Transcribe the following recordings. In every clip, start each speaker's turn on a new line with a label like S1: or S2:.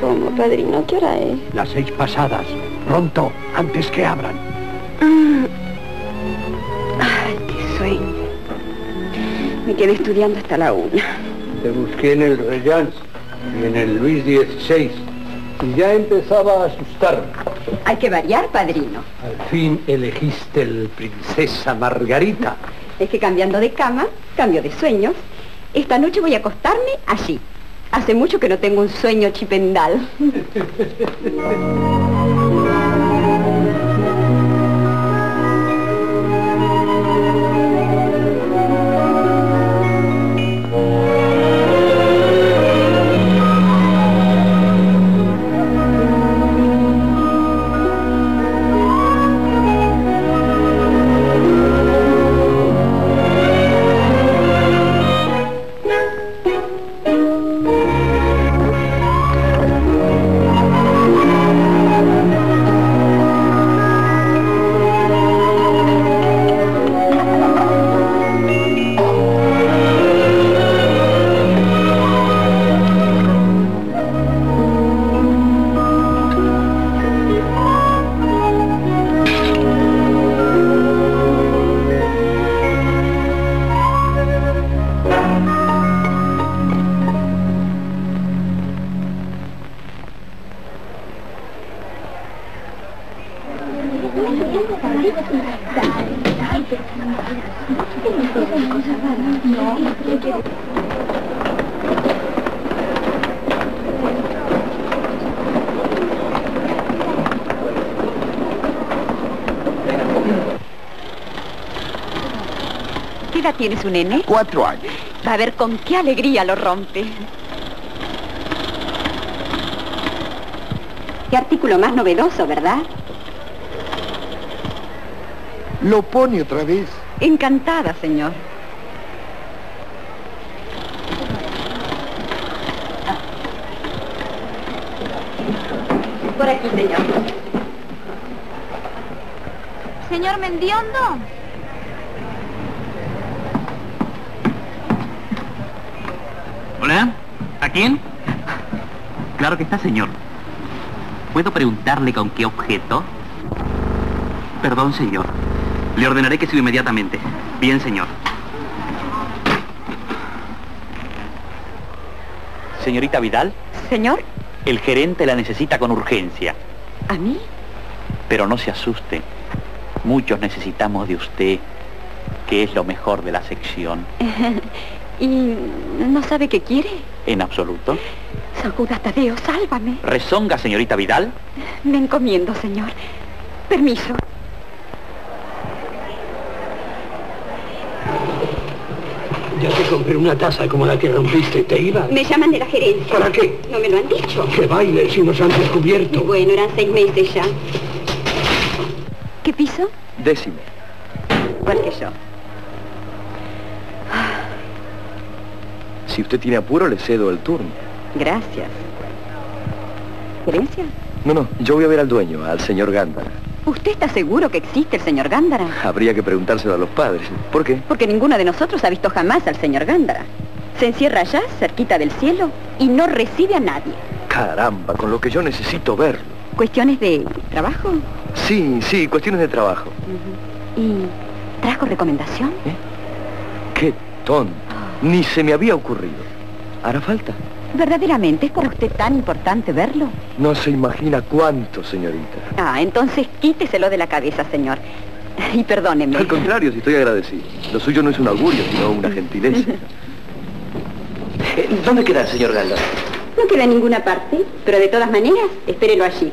S1: ¿Cómo, padrino? ¿Qué hora es?
S2: Las seis pasadas. Pronto, antes que abran.
S1: Ay, qué sueño. Me quedé estudiando hasta la una.
S2: Te busqué en el Regence y en el Luis XVI. Y ya empezaba a asustarme.
S1: Hay que variar, padrino.
S2: Al fin elegiste el Princesa Margarita.
S1: Es que cambiando de cama, cambio de sueños. Esta noche voy a acostarme allí. Hace mucho que no tengo un sueño chipendal. ¿Qué edad tiene su nene?
S3: Cuatro años.
S1: Va a ver con qué alegría lo rompe. Qué artículo más novedoso, ¿verdad?
S3: Lo pone otra vez.
S1: Encantada, señor. Por aquí, señor.
S4: Señor Mendiondo.
S5: ¿Hola? ¿A quién? Claro que está, señor. ¿Puedo preguntarle con qué objeto? Perdón, señor. Le ordenaré que suba inmediatamente. Bien, señor. Señorita Vidal,
S1: Señor,
S5: el gerente la necesita con urgencia.
S1: ¿a mí?
S5: Pero no se asuste. Muchos necesitamos de usted, que es lo mejor de la sección.
S1: ¿Y no sabe qué quiere?
S5: En absoluto.
S1: San Judas Tadeo, sálvame.
S5: ¿Rezonga, señorita Vidal?
S1: Me encomiendo, señor. Permiso.
S2: Ya te compré una taza como la que rompiste. ¿Te iba?
S1: Me llaman de la gerencia.
S2: ¿Para qué?
S1: No me lo han dicho.
S2: Que baile si nos han descubierto.
S1: Bueno, eran seis meses ya. ¿Qué piso?
S3: Décimo.
S1: Igual que yo.
S3: Si usted tiene apuro, le cedo el turno.
S1: Gracias. ¿Gerencia?
S3: No, no, yo voy a ver al dueño, al señor Gándara.
S1: ¿Usted está seguro que existe el señor Gándara?
S3: Habría que preguntárselo a los padres. ¿Por qué?
S1: Porque ninguno de nosotros ha visto jamás al señor Gándara. Se encierra allá, cerquita del cielo, y no recibe a nadie.
S3: Caramba, con lo que yo necesito verlo.
S1: ¿Cuestiones de trabajo?
S3: Sí, sí, cuestiones de trabajo.
S1: ¿Y trajo recomendación?
S3: Qué tonto. Ni se me había ocurrido. ¿Hará falta?
S1: ¿Verdaderamente es para usted tan importante verlo?
S3: No se imagina cuánto, señorita.
S1: Ah, entonces quíteselo de la cabeza, señor. Y perdóneme.
S3: Al contrario, si estoy agradecido. Lo suyo no es un augurio, sino una gentileza.
S5: ¿Dónde queda el señor Gándara?
S1: No queda en ninguna parte, pero de todas maneras, espérelo allí.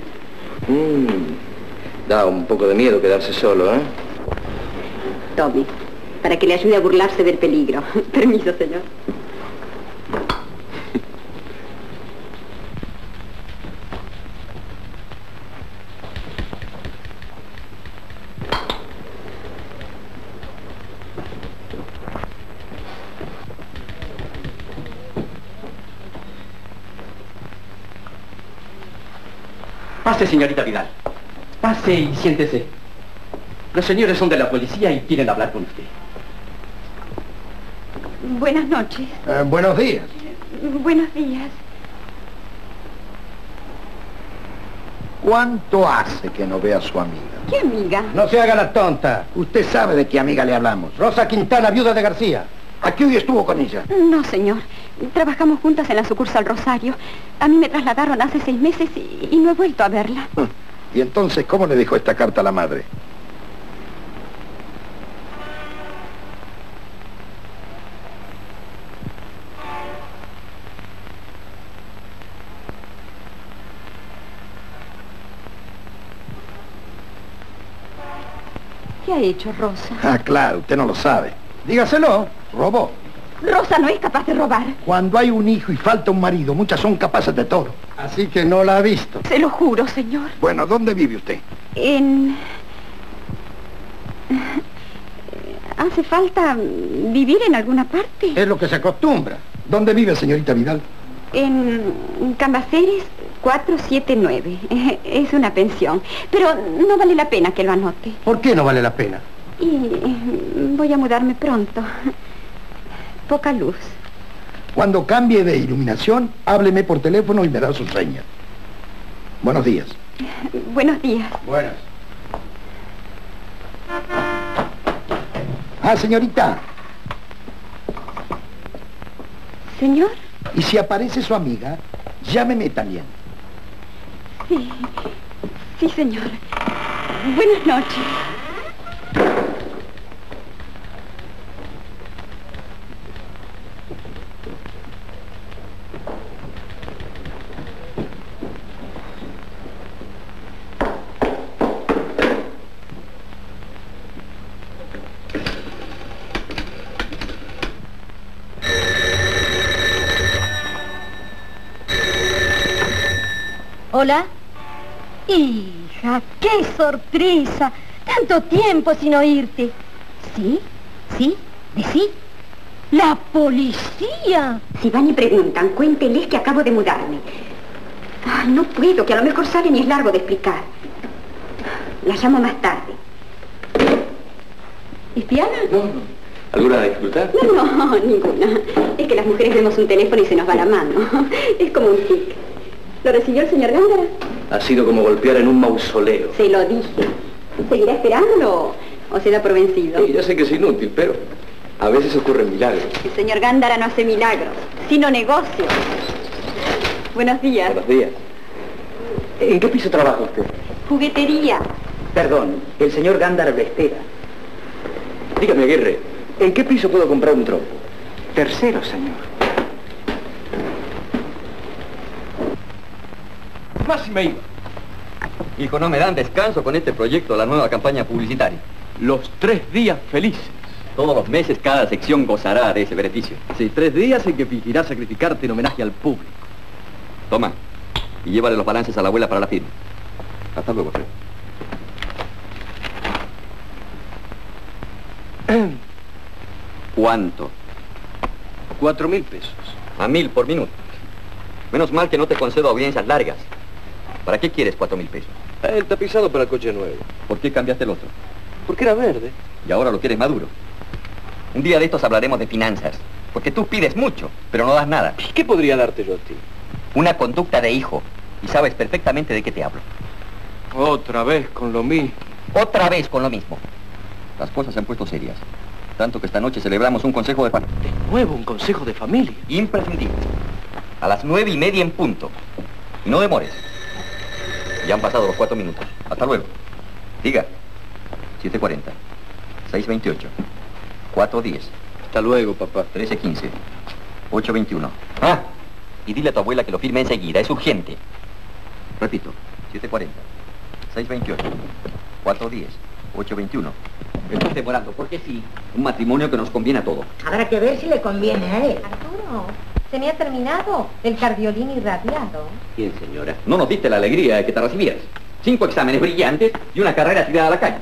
S3: Mm. Da un poco de miedo quedarse solo, ¿eh?
S1: Tome, para que le ayude a burlarse del peligro. Permiso, señor.
S6: Pase, señorita Vidal. Pase y siéntese. Los señores son de la policía y quieren hablar con usted.
S1: Buenas noches.
S7: Eh, buenos días.
S1: Buenos días.
S7: ¿Cuánto hace que no ve a su amiga?
S1: ¿Qué amiga?
S7: No se haga la tonta. Usted sabe de qué amiga le hablamos. Rosa Quintana, viuda de García. Aquí hoy estuvo con ella.
S1: No, señor. Trabajamos juntas en la sucursal Rosario. A mí me trasladaron hace seis meses y, y no he vuelto a verla.
S7: ¿Y entonces cómo le dejó esta carta a la madre?
S1: ¿Qué ha hecho Rosa?
S7: Ah, claro, usted no lo sabe. Dígaselo, robó.
S1: Rosa no es capaz de robar.
S7: Cuando hay un hijo y falta un marido, muchas son capaces de todo. Así que no la ha visto.
S1: Se lo juro, señor.
S7: Bueno, ¿dónde vive usted?
S1: En... ¿Hace falta vivir en alguna parte?
S7: Es lo que se acostumbra. ¿Dónde vive, señorita Vidal?
S1: En Cambaceres 479. Es una pensión. Pero no vale la pena que lo anote.
S7: ¿Por qué no vale la pena?
S1: Y voy a mudarme pronto. Poca luz.
S7: Cuando cambie de iluminación, hábleme por teléfono y me da su seña. Buenos días.
S1: Buenos días.
S7: Buenas. Ah, señorita.
S1: Señor.
S7: Y si aparece su amiga, llámeme también.
S1: Sí. Sí, señor. Buenas noches.
S4: Hola. Hija, qué sorpresa. Tanto tiempo sin oírte. ¿Sí? ¿Sí? ¿Decí? La policía.
S1: Si van y preguntan, cuéntenles que acabo de mudarme. Ay, no puedo, que a lo mejor salen y es largo de explicar. La llamo más tarde. ¿Espiana?
S3: ¿Alguna dificultad?
S1: No, no, ninguna. Es que las mujeres vemos un teléfono y se nos va la mano. Es como un tic. ¿Lo recibió el señor Gándara?
S3: Ha sido como golpear en un mausoleo.
S1: Se lo dije. ¿Seguirá esperándolo o se da por vencido?
S3: Sí, ya sé que es inútil, pero a veces ocurren milagros.
S1: El señor Gándara no hace milagros, sino negocios. Buenos días.
S3: Buenos días. ¿En qué piso trabaja usted?
S1: Juguetería.
S6: Perdón, el señor Gándara lo espera.
S3: Dígame, Aguirre, ¿en qué piso puedo comprar un trompo?
S6: Tercero, señor.
S3: Más si me iba.
S8: Hijo, no me dan descanso con este proyecto de la nueva campaña publicitaria.
S3: Los tres días felices.
S8: Todos los meses cada sección gozará de ese beneficio.
S3: Sí, tres días en que fingirá sacrificarte en homenaje al público.
S8: Toma, y llévale los balances a la abuela para la firma. Hasta luego, Alfredo. ¿Cuánto?
S3: Cuatro mil pesos.
S8: A mil por minuto. Menos mal que no te concedo audiencias largas. ¿Para qué quieres cuatro mil pesos?
S3: El tapizado para el coche nuevo.
S8: ¿Por qué cambiaste el otro?
S3: Porque era verde.
S8: Y ahora lo quieres maduro. Un día de estos hablaremos de finanzas. Porque tú pides mucho, pero no das nada.
S3: ¿Qué podría darte yo a ti?
S8: Una conducta de hijo. Y sabes perfectamente de qué te hablo.
S3: Otra vez con lo mismo.
S8: Otra vez con lo mismo. Las cosas se han puesto serias. Tanto que esta noche celebramos un consejo de familia.
S3: De nuevo un consejo de familia.
S8: Imprescindible. A las nueve y media en punto. Y no demores. Ya han pasado los cuatro minutos. Hasta luego. Diga. 7.40. 6.28. 4.10.
S3: Hasta luego, papá.
S8: 13.15. 8.21. Ah, y dile a tu abuela que lo firme enseguida. Es urgente. Repito. 7.40. 628. 410. 821. Estoy demorando, porque sí. Un matrimonio que nos conviene a todos.
S9: Habrá que ver si le conviene a él.
S4: Arturo, se me ha terminado el cardiolín irradiado.
S8: Bien, señora. No nos diste la alegría de que te recibieras. Cinco exámenes brillantes y una carrera tirada a la calle.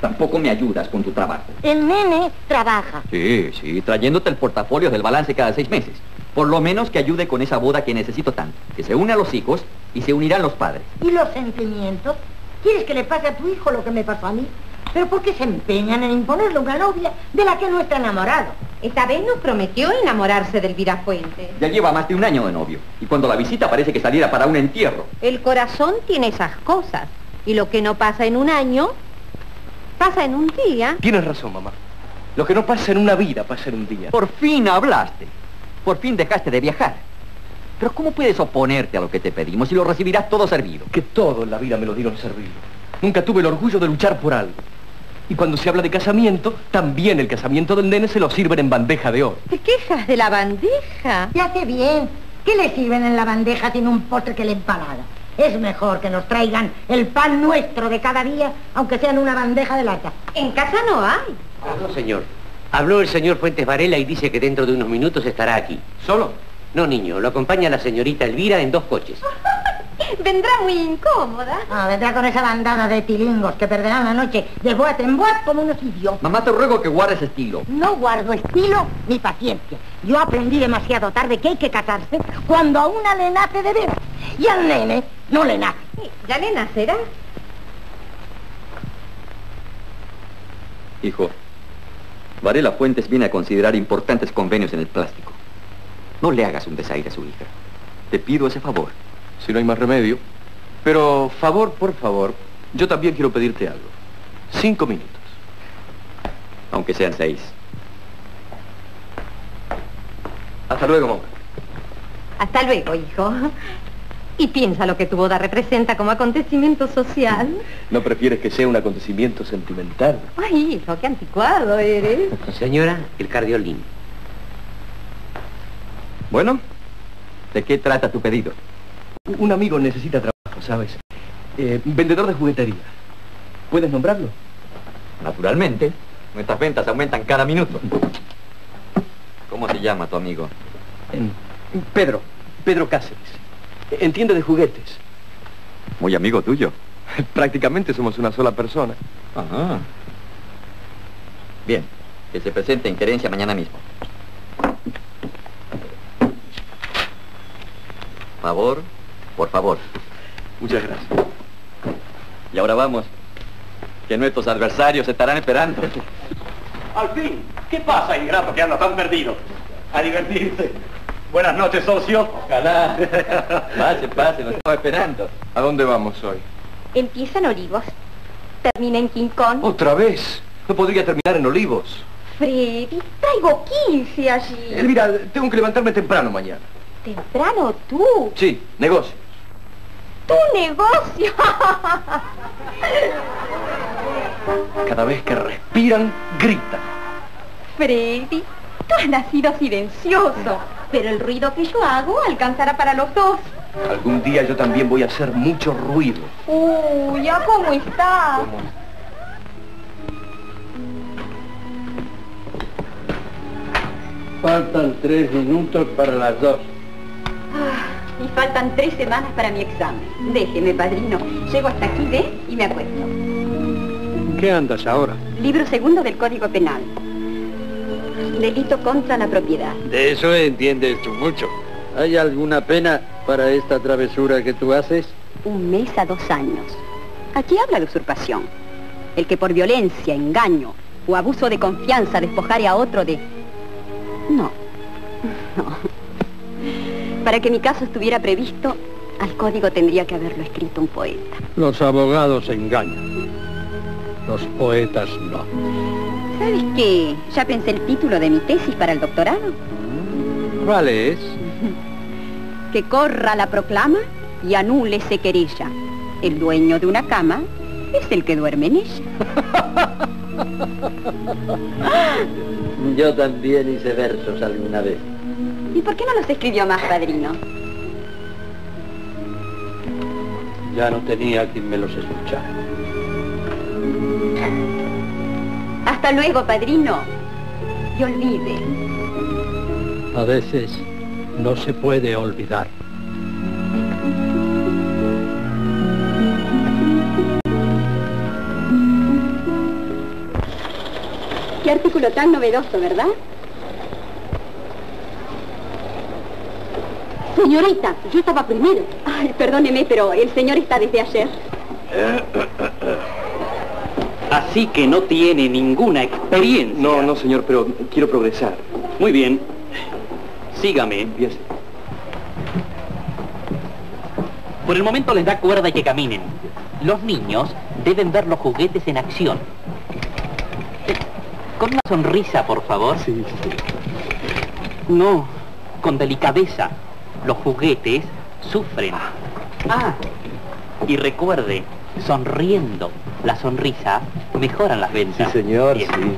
S8: Tampoco me ayudas con tu trabajo.
S9: El nene trabaja.
S8: Sí, sí, trayéndote el portafolio del balance cada seis meses. Por lo menos que ayude con esa boda que necesito tanto. Que se une a los hijos y se unirán los padres.
S9: ¿Y los sentimientos? ¿Quieres que le pase a tu hijo lo que me pasó a mí? ¿Pero por qué se empeñan en imponerle una novia de la que no está enamorado?
S4: Esta vez nos prometió enamorarse del Virafuente.
S8: Ya lleva más de un año de novio. Y cuando la visita parece que saliera para un entierro.
S4: El corazón tiene esas cosas. Y lo que no pasa en un año, pasa en un día.
S3: Tienes razón, mamá. Lo que no pasa en una vida pasa en un día.
S8: Por fin hablaste. Por fin dejaste de viajar. Pero ¿cómo puedes oponerte a lo que te pedimos y lo recibirás todo servido?
S3: Que todo en la vida me lo dieron servido. Nunca tuve el orgullo de luchar por algo. Y cuando se habla de casamiento, también el casamiento del nene se lo sirven en bandeja de oro.
S4: ¿Te quejas de la bandeja?
S9: Ya hace bien. ¿Qué le sirven en la bandeja sin un postre que la empanada? Es mejor que nos traigan el pan nuestro de cada día, aunque sea en una bandeja de lata.
S4: En casa no hay.
S10: No, señor. Habló el señor Fuentes Varela y dice que dentro de unos minutos estará aquí.
S3: ¿Solo?
S10: No, niño, lo acompaña la señorita Elvira en dos coches.
S4: Vendrá muy incómoda.
S9: Ah, vendrá con esa bandada de tilingos que perderán la noche de boate en boate como unos idiotas.
S8: Mamá, te ruego que guardes estilo.
S9: No guardo estilo ni paciencia. Yo aprendí demasiado tarde que hay que casarse cuando a una le nace de veras. Y al nene no le nace.
S4: ¿Ya le nacerá?
S8: Hijo, Varela Fuentes viene a considerar importantes convenios en el plástico. No le hagas un desaire a su hija. Te pido ese favor.
S3: Si no hay más remedio. Pero, favor por favor, yo también quiero pedirte algo. Cinco minutos.
S8: Aunque sean seis.
S3: Hasta luego, mamá.
S4: Hasta luego, hijo. Y piensa lo que tu boda representa como acontecimiento social.
S3: ¿No prefieres que sea un acontecimiento sentimental?
S4: Ay, hijo, qué anticuado eres.
S10: Señora, el cardiolín.
S8: Bueno, ¿de qué trata tu pedido?
S3: Un amigo necesita trabajo, ¿sabes? Eh, vendedor de juguetería. ¿Puedes nombrarlo?
S8: Naturalmente. Nuestras ventas aumentan cada minuto. ¿Cómo se llama tu amigo?
S3: Pedro. Pedro Cáceres. Entiende de juguetes.
S8: Muy amigo tuyo.
S3: Prácticamente somos una sola persona.
S8: Ajá. Bien, que se presente en querencia mañana mismo. Favor, por favor.
S3: Muchas gracias.
S8: Y ahora vamos, que nuestros adversarios estarán esperando.
S6: Al fin, ¿qué pasa, ingrato, que anda tan perdido? A divertirse. Buenas noches, socio.
S8: Ojalá. Pase, pase, nos estaba esperando.
S3: ¿A dónde vamos hoy?
S4: Empieza en Olivos. Termina en King Kong.
S3: ¿Otra vez? No podría terminar en Olivos.
S4: Freddy, traigo 15 allí.
S3: Elvira, tengo que levantarme temprano mañana.
S4: Temprano tú.
S3: Sí, negocio.
S4: Tu negocio.
S3: Cada vez que respiran, gritan.
S4: Freddy, tú has nacido silencioso, pero el ruido que yo hago alcanzará para los dos.
S3: Algún día yo también voy a hacer mucho ruido.
S4: Uy, ¿ya cómo estás?
S2: Faltan tres minutos para las dos.
S1: Y faltan tres semanas para mi examen. Déjeme, padrino. Llego hasta aquí, ve, y me acuesto.
S2: ¿En qué andas ahora?
S1: Libro segundo del Código Penal. Delito contra la propiedad.
S2: De eso entiendes tú mucho. ¿Hay alguna pena para esta travesura que tú haces?
S1: Un mes a dos años. Aquí habla de usurpación. El que por violencia, engaño o abuso de confianza despojare a otro de... No, no. Para que mi caso estuviera previsto, al código tendría que haberlo escrito un poeta.
S2: Los abogados engañan. Los poetas no.
S1: ¿Sabes qué? Ya pensé el título de mi tesis para el doctorado.
S2: ¿Cuál es?
S1: Que corra la proclama y anúlese querella. El dueño de una cama es el que duerme en ella.
S2: Yo también hice versos alguna vez.
S1: ¿Y por qué no los escribió más, padrino?
S2: Ya no tenía quien me los escuchara.
S1: Hasta luego, padrino. Y olvide.
S2: A veces no se puede olvidar.
S1: Qué artículo tan novedoso, ¿verdad?
S4: Señorita, yo estaba primero.
S1: Ay, perdóneme, pero el señor está desde ayer.
S5: Así que no tiene ninguna experiencia.
S3: No, no, señor, pero quiero progresar.
S5: Muy bien. Sígame.
S3: Bien.
S5: Por el momento les da cuerda y que caminen. Los niños deben ver los juguetes en acción. Con una sonrisa, por favor.
S3: Sí, sí.
S5: No, con delicadeza. Los juguetes sufren. Ah, y recuerde, sonriendo, la sonrisa mejoran las ventas.
S3: Sí, señor,
S5: Bien.
S3: sí.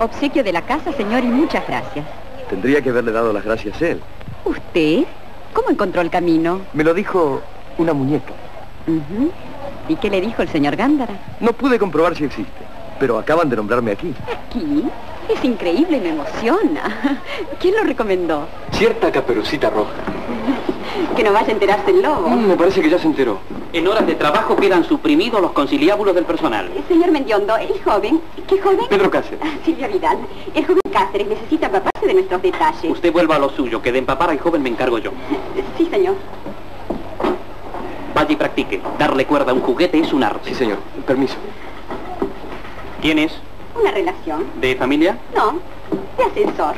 S1: Obsequio de la casa, señor, y muchas gracias.
S3: Tendría que haberle dado las gracias a él.
S1: ¿Usted? ¿Cómo encontró el camino?
S3: Me lo dijo una muñeca.
S1: ¿Y qué le dijo el señor Gándara?
S3: No pude comprobar si existe, pero acaban de nombrarme aquí.
S1: ¿Aquí? Es increíble, me emociona. ¿Quién lo recomendó?
S3: Cierta caperucita roja.
S1: Que no vaya a enterarse el lobo.
S3: Mm, me parece que ya se enteró.
S5: En horas de trabajo quedan suprimidos los conciliábulos del personal.
S1: Señor Mendiondo, el joven, ¿qué joven?
S3: Pedro Cáceres.
S1: Ah, Silvia Vidal, el joven Cáceres necesita empaparse de nuestros detalles.
S5: Usted vuelva a lo suyo, que de empapar al joven me encargo yo.
S1: Sí, señor.
S5: Vaya y practique. Darle cuerda a un juguete es un arte.
S3: Sí, señor. Permiso.
S5: ¿Quién es?
S1: Una relación.
S5: ¿De familia?
S1: No, de ascensor.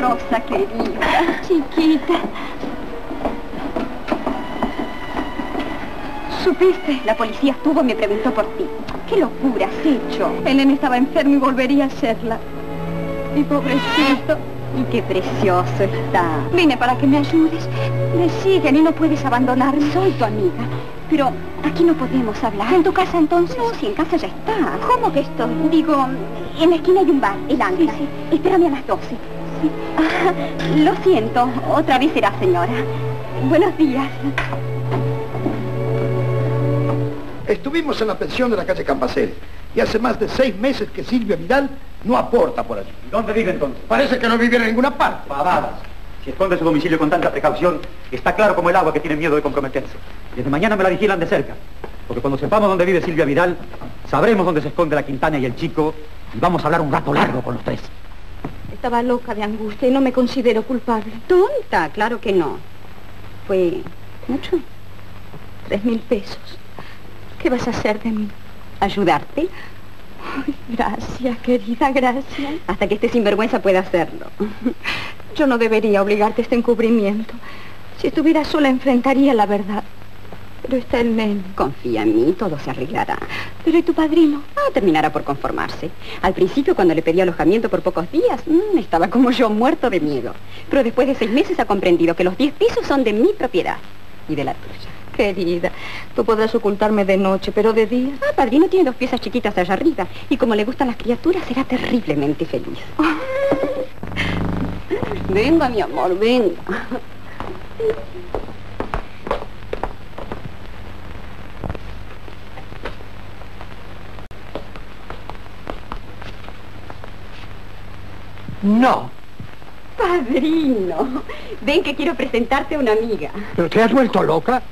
S1: Rosa querida, chiquita. ¿Supiste? La policía estuvo y me preguntó por ti. ¿Qué locura has hecho?
S4: El nene estaba enfermo y volvería a serla. Mi pobrecito.
S1: Y qué precioso está.
S4: Vine para que me ayudes. Me siguen y no puedes abandonarme.
S1: Soy tu amiga, pero aquí no podemos hablar.
S4: ¿En tu casa entonces?
S1: No, si en casa ya está.
S4: ¿Cómo que estoy?
S1: Digo, en la esquina hay un bar, el Ancla. Espérame a las 12. Ah, lo siento, otra vez será señora. Buenos días.
S7: Estuvimos en la pensión de la calle Campacel y hace más de seis meses que Silvia Vidal no aporta por allí.
S6: ¿Dónde vive entonces?
S7: Parece que no vive en ninguna parte.
S6: Pavadas. Si esconde su domicilio con tanta precaución, está claro como el agua que tiene miedo de comprometerse. Desde mañana me la vigilan de cerca. Porque cuando sepamos dónde vive Silvia Vidal, sabremos dónde se esconde la Quintana y el chico y vamos a hablar un rato largo con los tres.
S4: Estaba loca de angustia y no me considero culpable.
S1: Tonta, claro que no. Fue mucho
S4: Tres mil pesos. ¿Qué vas a hacer de mí?
S1: ayudarte
S4: Ay, gracias, querida, gracias.
S1: hasta que este sinvergüenza pueda hacerlo.
S4: Yo no debería obligarte a este encubrimiento. Si estuviera sola enfrentaría la verdad. Pero está el nene.
S1: Confía en mí, todo se arreglará.
S4: Pero ¿y tu padrino?
S1: Ah, terminará por conformarse. Al principio, cuando le pedí alojamiento por pocos días, mm, estaba como yo, muerto de miedo. Pero después de seis meses ha comprendido que los diez pisos son de mi propiedad y de la tuya.
S4: Querida, tú podrás ocultarme de noche, pero de día...
S1: Ah, padrino tiene dos piezas chiquitas allá arriba y como le gustan las criaturas, será terriblemente feliz. Venga, mi amor, venga.
S2: No.
S1: Padrino, ven que quiero presentarte a una amiga.
S2: ¿Pero te has vuelto loca?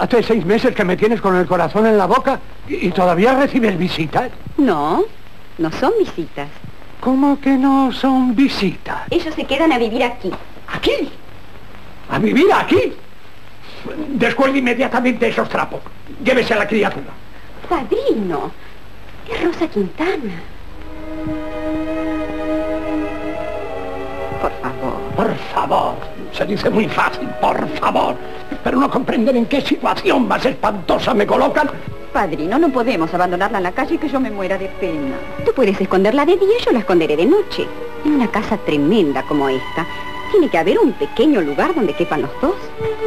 S2: Hace seis meses que me tienes con el corazón en la boca y, y todavía recibes visitas.
S1: No, no son visitas.
S2: ¿Cómo que no son visitas?
S1: Ellos se quedan a vivir aquí.
S2: ¿Aquí? ¿A vivir aquí? Descuelgue inmediatamente esos trapos. Llévese a la criatura.
S1: Padrino, es Rosa Quintana. Por favor.
S2: Por favor. Se dice muy fácil, por favor. Pero no comprenden en qué situación más espantosa me colocan.
S1: Padrino, no podemos abandonarla en la calle y que yo me muera de pena. Tú puedes esconderla de día y yo la esconderé de noche. En una casa tremenda como esta, Tiene que haber un pequeño lugar donde quepan los dos.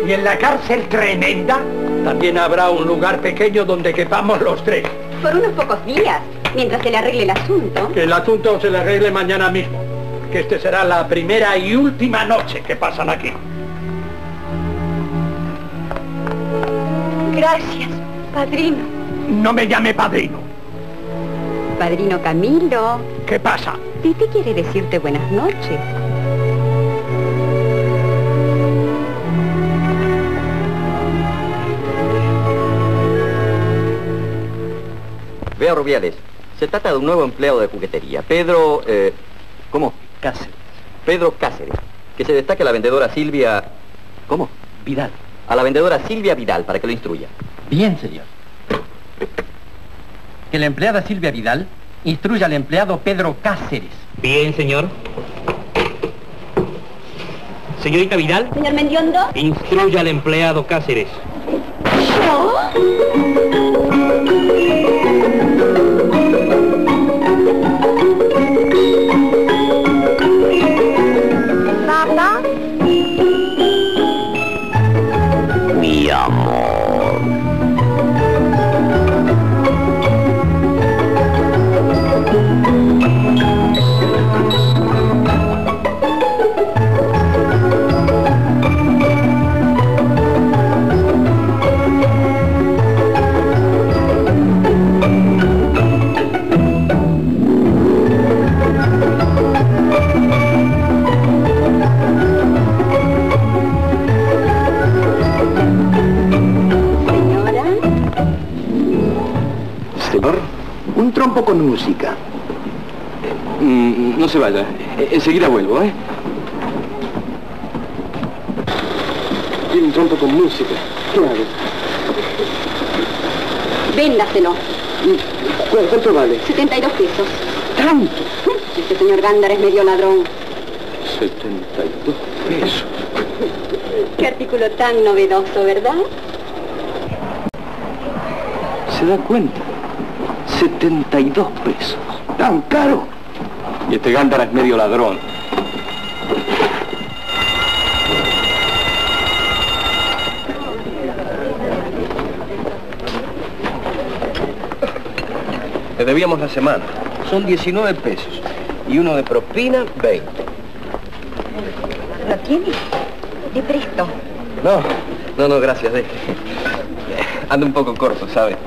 S2: ¿Y en la cárcel tremenda? También habrá un lugar pequeño donde quepamos los tres.
S1: Por unos pocos días, mientras se le arregle el asunto.
S2: Que el asunto se le arregle mañana mismo. Que este será la primera y última noche que pasan aquí.
S4: Gracias, padrino.
S2: No me llame padrino.
S1: Padrino Camilo,
S2: ¿Qué pasa?
S1: Titi quiere decirte buenas noches.
S8: Vea, Rubiales, se trata de un nuevo empleado de juguetería. Pedro, eh, ¿cómo?
S3: Cáceres.
S8: Pedro Cáceres. Que se destaque a la vendedora Silvia... ¿Cómo?
S3: Vidal.
S8: A la vendedora Silvia Vidal para que lo instruya.
S11: Bien, señor. Que la empleada Silvia Vidal instruya al empleado Pedro Cáceres.
S5: Bien, señor. Señorita Vidal,
S1: Señor Mendiondo.
S5: instruya al empleado Cáceres.
S4: Papá,
S5: Mi
S7: Un trompo con música.
S3: mm, no se vaya. E- enseguida vuelvo, ¿eh? Tiene un trompo con música. ¿Qué hago?
S1: Véndaselo.
S3: ¿Cu- ¿Cuánto vale?
S1: 72 pesos.
S3: ¿Tanto?
S1: Este señor Gándara es medio ladrón.
S3: 72 pesos.
S1: Qué artículo tan novedoso, ¿verdad?
S3: ¿Se da cuenta? 72 pesos.
S7: ¿Tan caro?
S3: Y este Gándara es medio ladrón. Le debíamos la semana. Son 19 pesos. Y uno de propina, 20.
S1: ¿Lo tiene? De presto.
S3: No, no, no, gracias. Anda un poco corto, ¿sabe?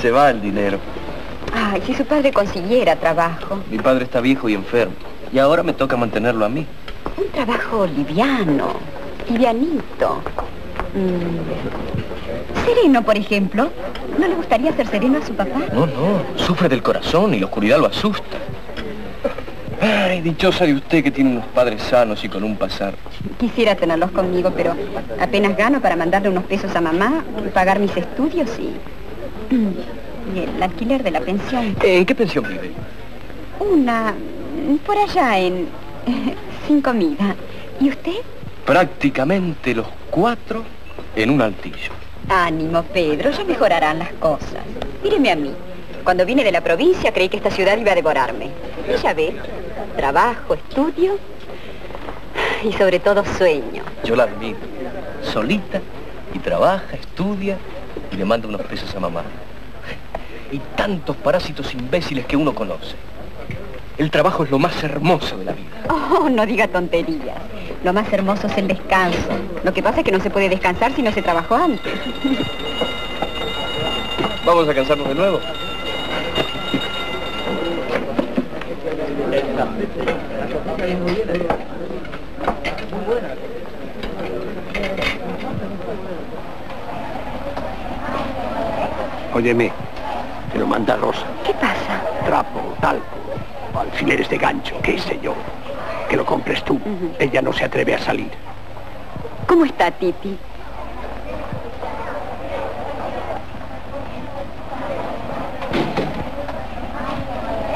S3: Se va el dinero.
S1: Ay, si su padre consiguiera trabajo.
S3: Mi padre está viejo y enfermo. Y ahora me toca mantenerlo a mí.
S1: Un trabajo liviano, livianito. Mm. Sereno, por ejemplo. ¿No le gustaría ser sereno a su papá?
S3: No, no, sufre del corazón y la oscuridad lo asusta. Ay, dichosa de usted que tiene unos padres sanos y con un pasar.
S1: Quisiera tenerlos conmigo, pero apenas gano para mandarle unos pesos a mamá, pagar mis estudios y... y el alquiler de la pensión.
S3: ¿En qué pensión vive?
S1: Una... por allá en... sin comida. ¿Y usted?
S3: Prácticamente los cuatro en un altillo.
S1: Ánimo, Pedro, ya mejorarán las cosas. Míreme a mí. Cuando vine de la provincia creí que esta ciudad iba a devorarme. Y ya ve, trabajo, estudio y sobre todo sueño.
S3: Yo la admiro. Solita y trabaja, estudia y le manda unos pesos a mamá. Y tantos parásitos imbéciles que uno conoce. El trabajo es lo más hermoso de la vida.
S1: Oh, no diga tonterías. Lo más hermoso es el descanso. Lo que pasa es que no se puede descansar si no se trabajó antes.
S3: ¿Vamos a cansarnos de nuevo?
S2: Óyeme, te lo manda Rosa.
S1: ¿Qué pasa?
S2: Trapo, talco, alfileres de gancho, qué sé yo. Que lo compres tú. Ella no se atreve a salir.
S1: ¿Cómo está Titi?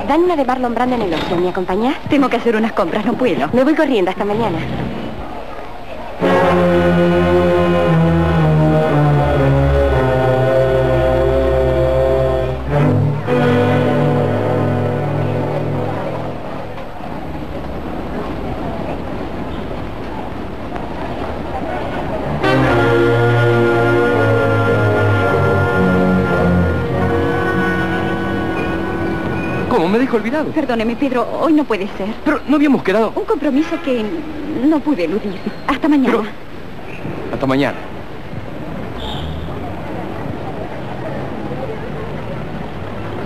S12: Dan una de Marlon Brando en el ocio. ¿Me acompañás?
S1: Tengo que hacer unas compras, no puedo.
S12: Me voy corriendo. Hasta mañana.
S3: Olvidado.
S4: Perdóneme, Pedro, hoy no puede ser.
S3: Pero no habíamos quedado.
S4: Un compromiso que no pude eludir. Hasta mañana.
S3: Hasta mañana.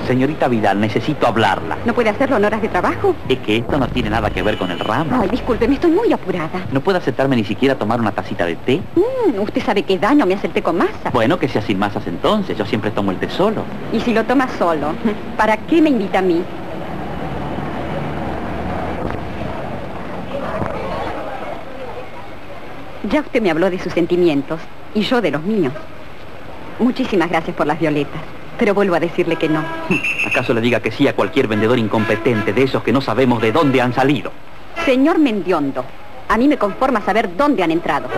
S5: Señorita Vidal, necesito hablarla.
S1: ¿No puede hacerlo en horas de trabajo?
S5: Es que esto no tiene nada que ver con el ramo.
S1: Ay, discúlpeme, estoy muy apurada.
S5: ¿No puede aceptarme ni siquiera tomar una tacita de té?
S1: Mm, usted sabe qué daño me hace el té con masa.
S5: Bueno, que sea sin masas entonces. Yo siempre tomo el té solo.
S1: Y si lo toma solo, ¿para qué me invita a mí? Ya usted me habló de sus sentimientos y yo de los míos. Muchísimas gracias por las violetas, pero vuelvo a decirle que no.
S5: ¿Acaso le diga que sí a cualquier vendedor incompetente de esos que no sabemos de dónde han salido?
S1: Señor Mendiondo, a mí me conforma saber dónde han entrado.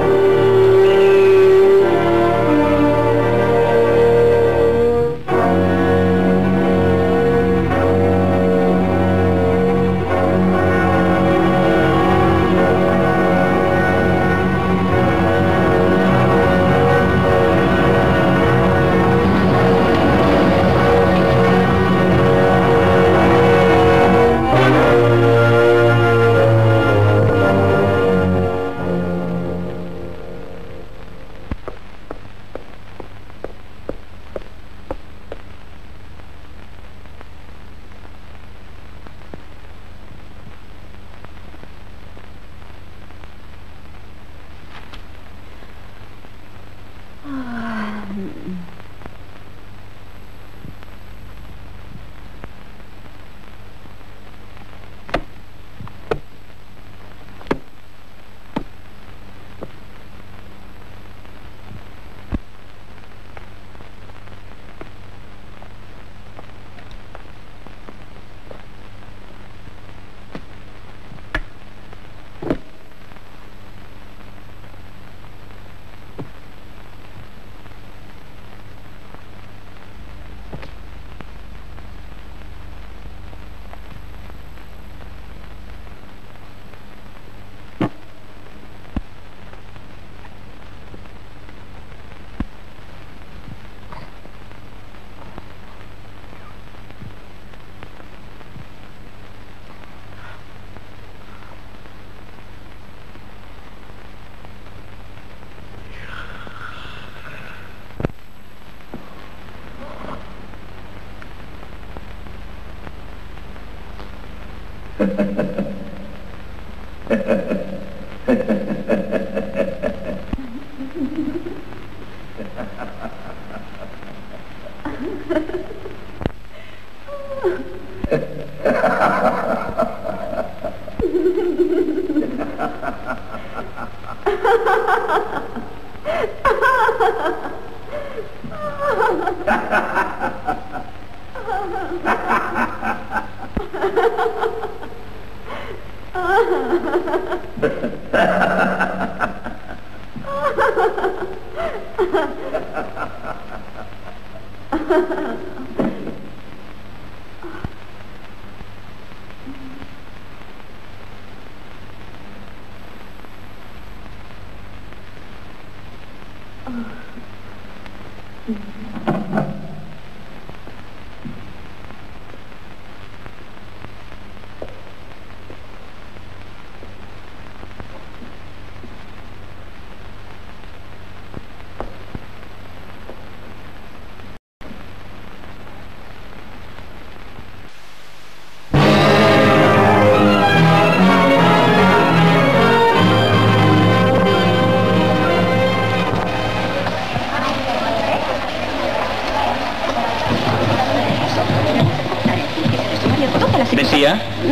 S5: Ha, ha, ha.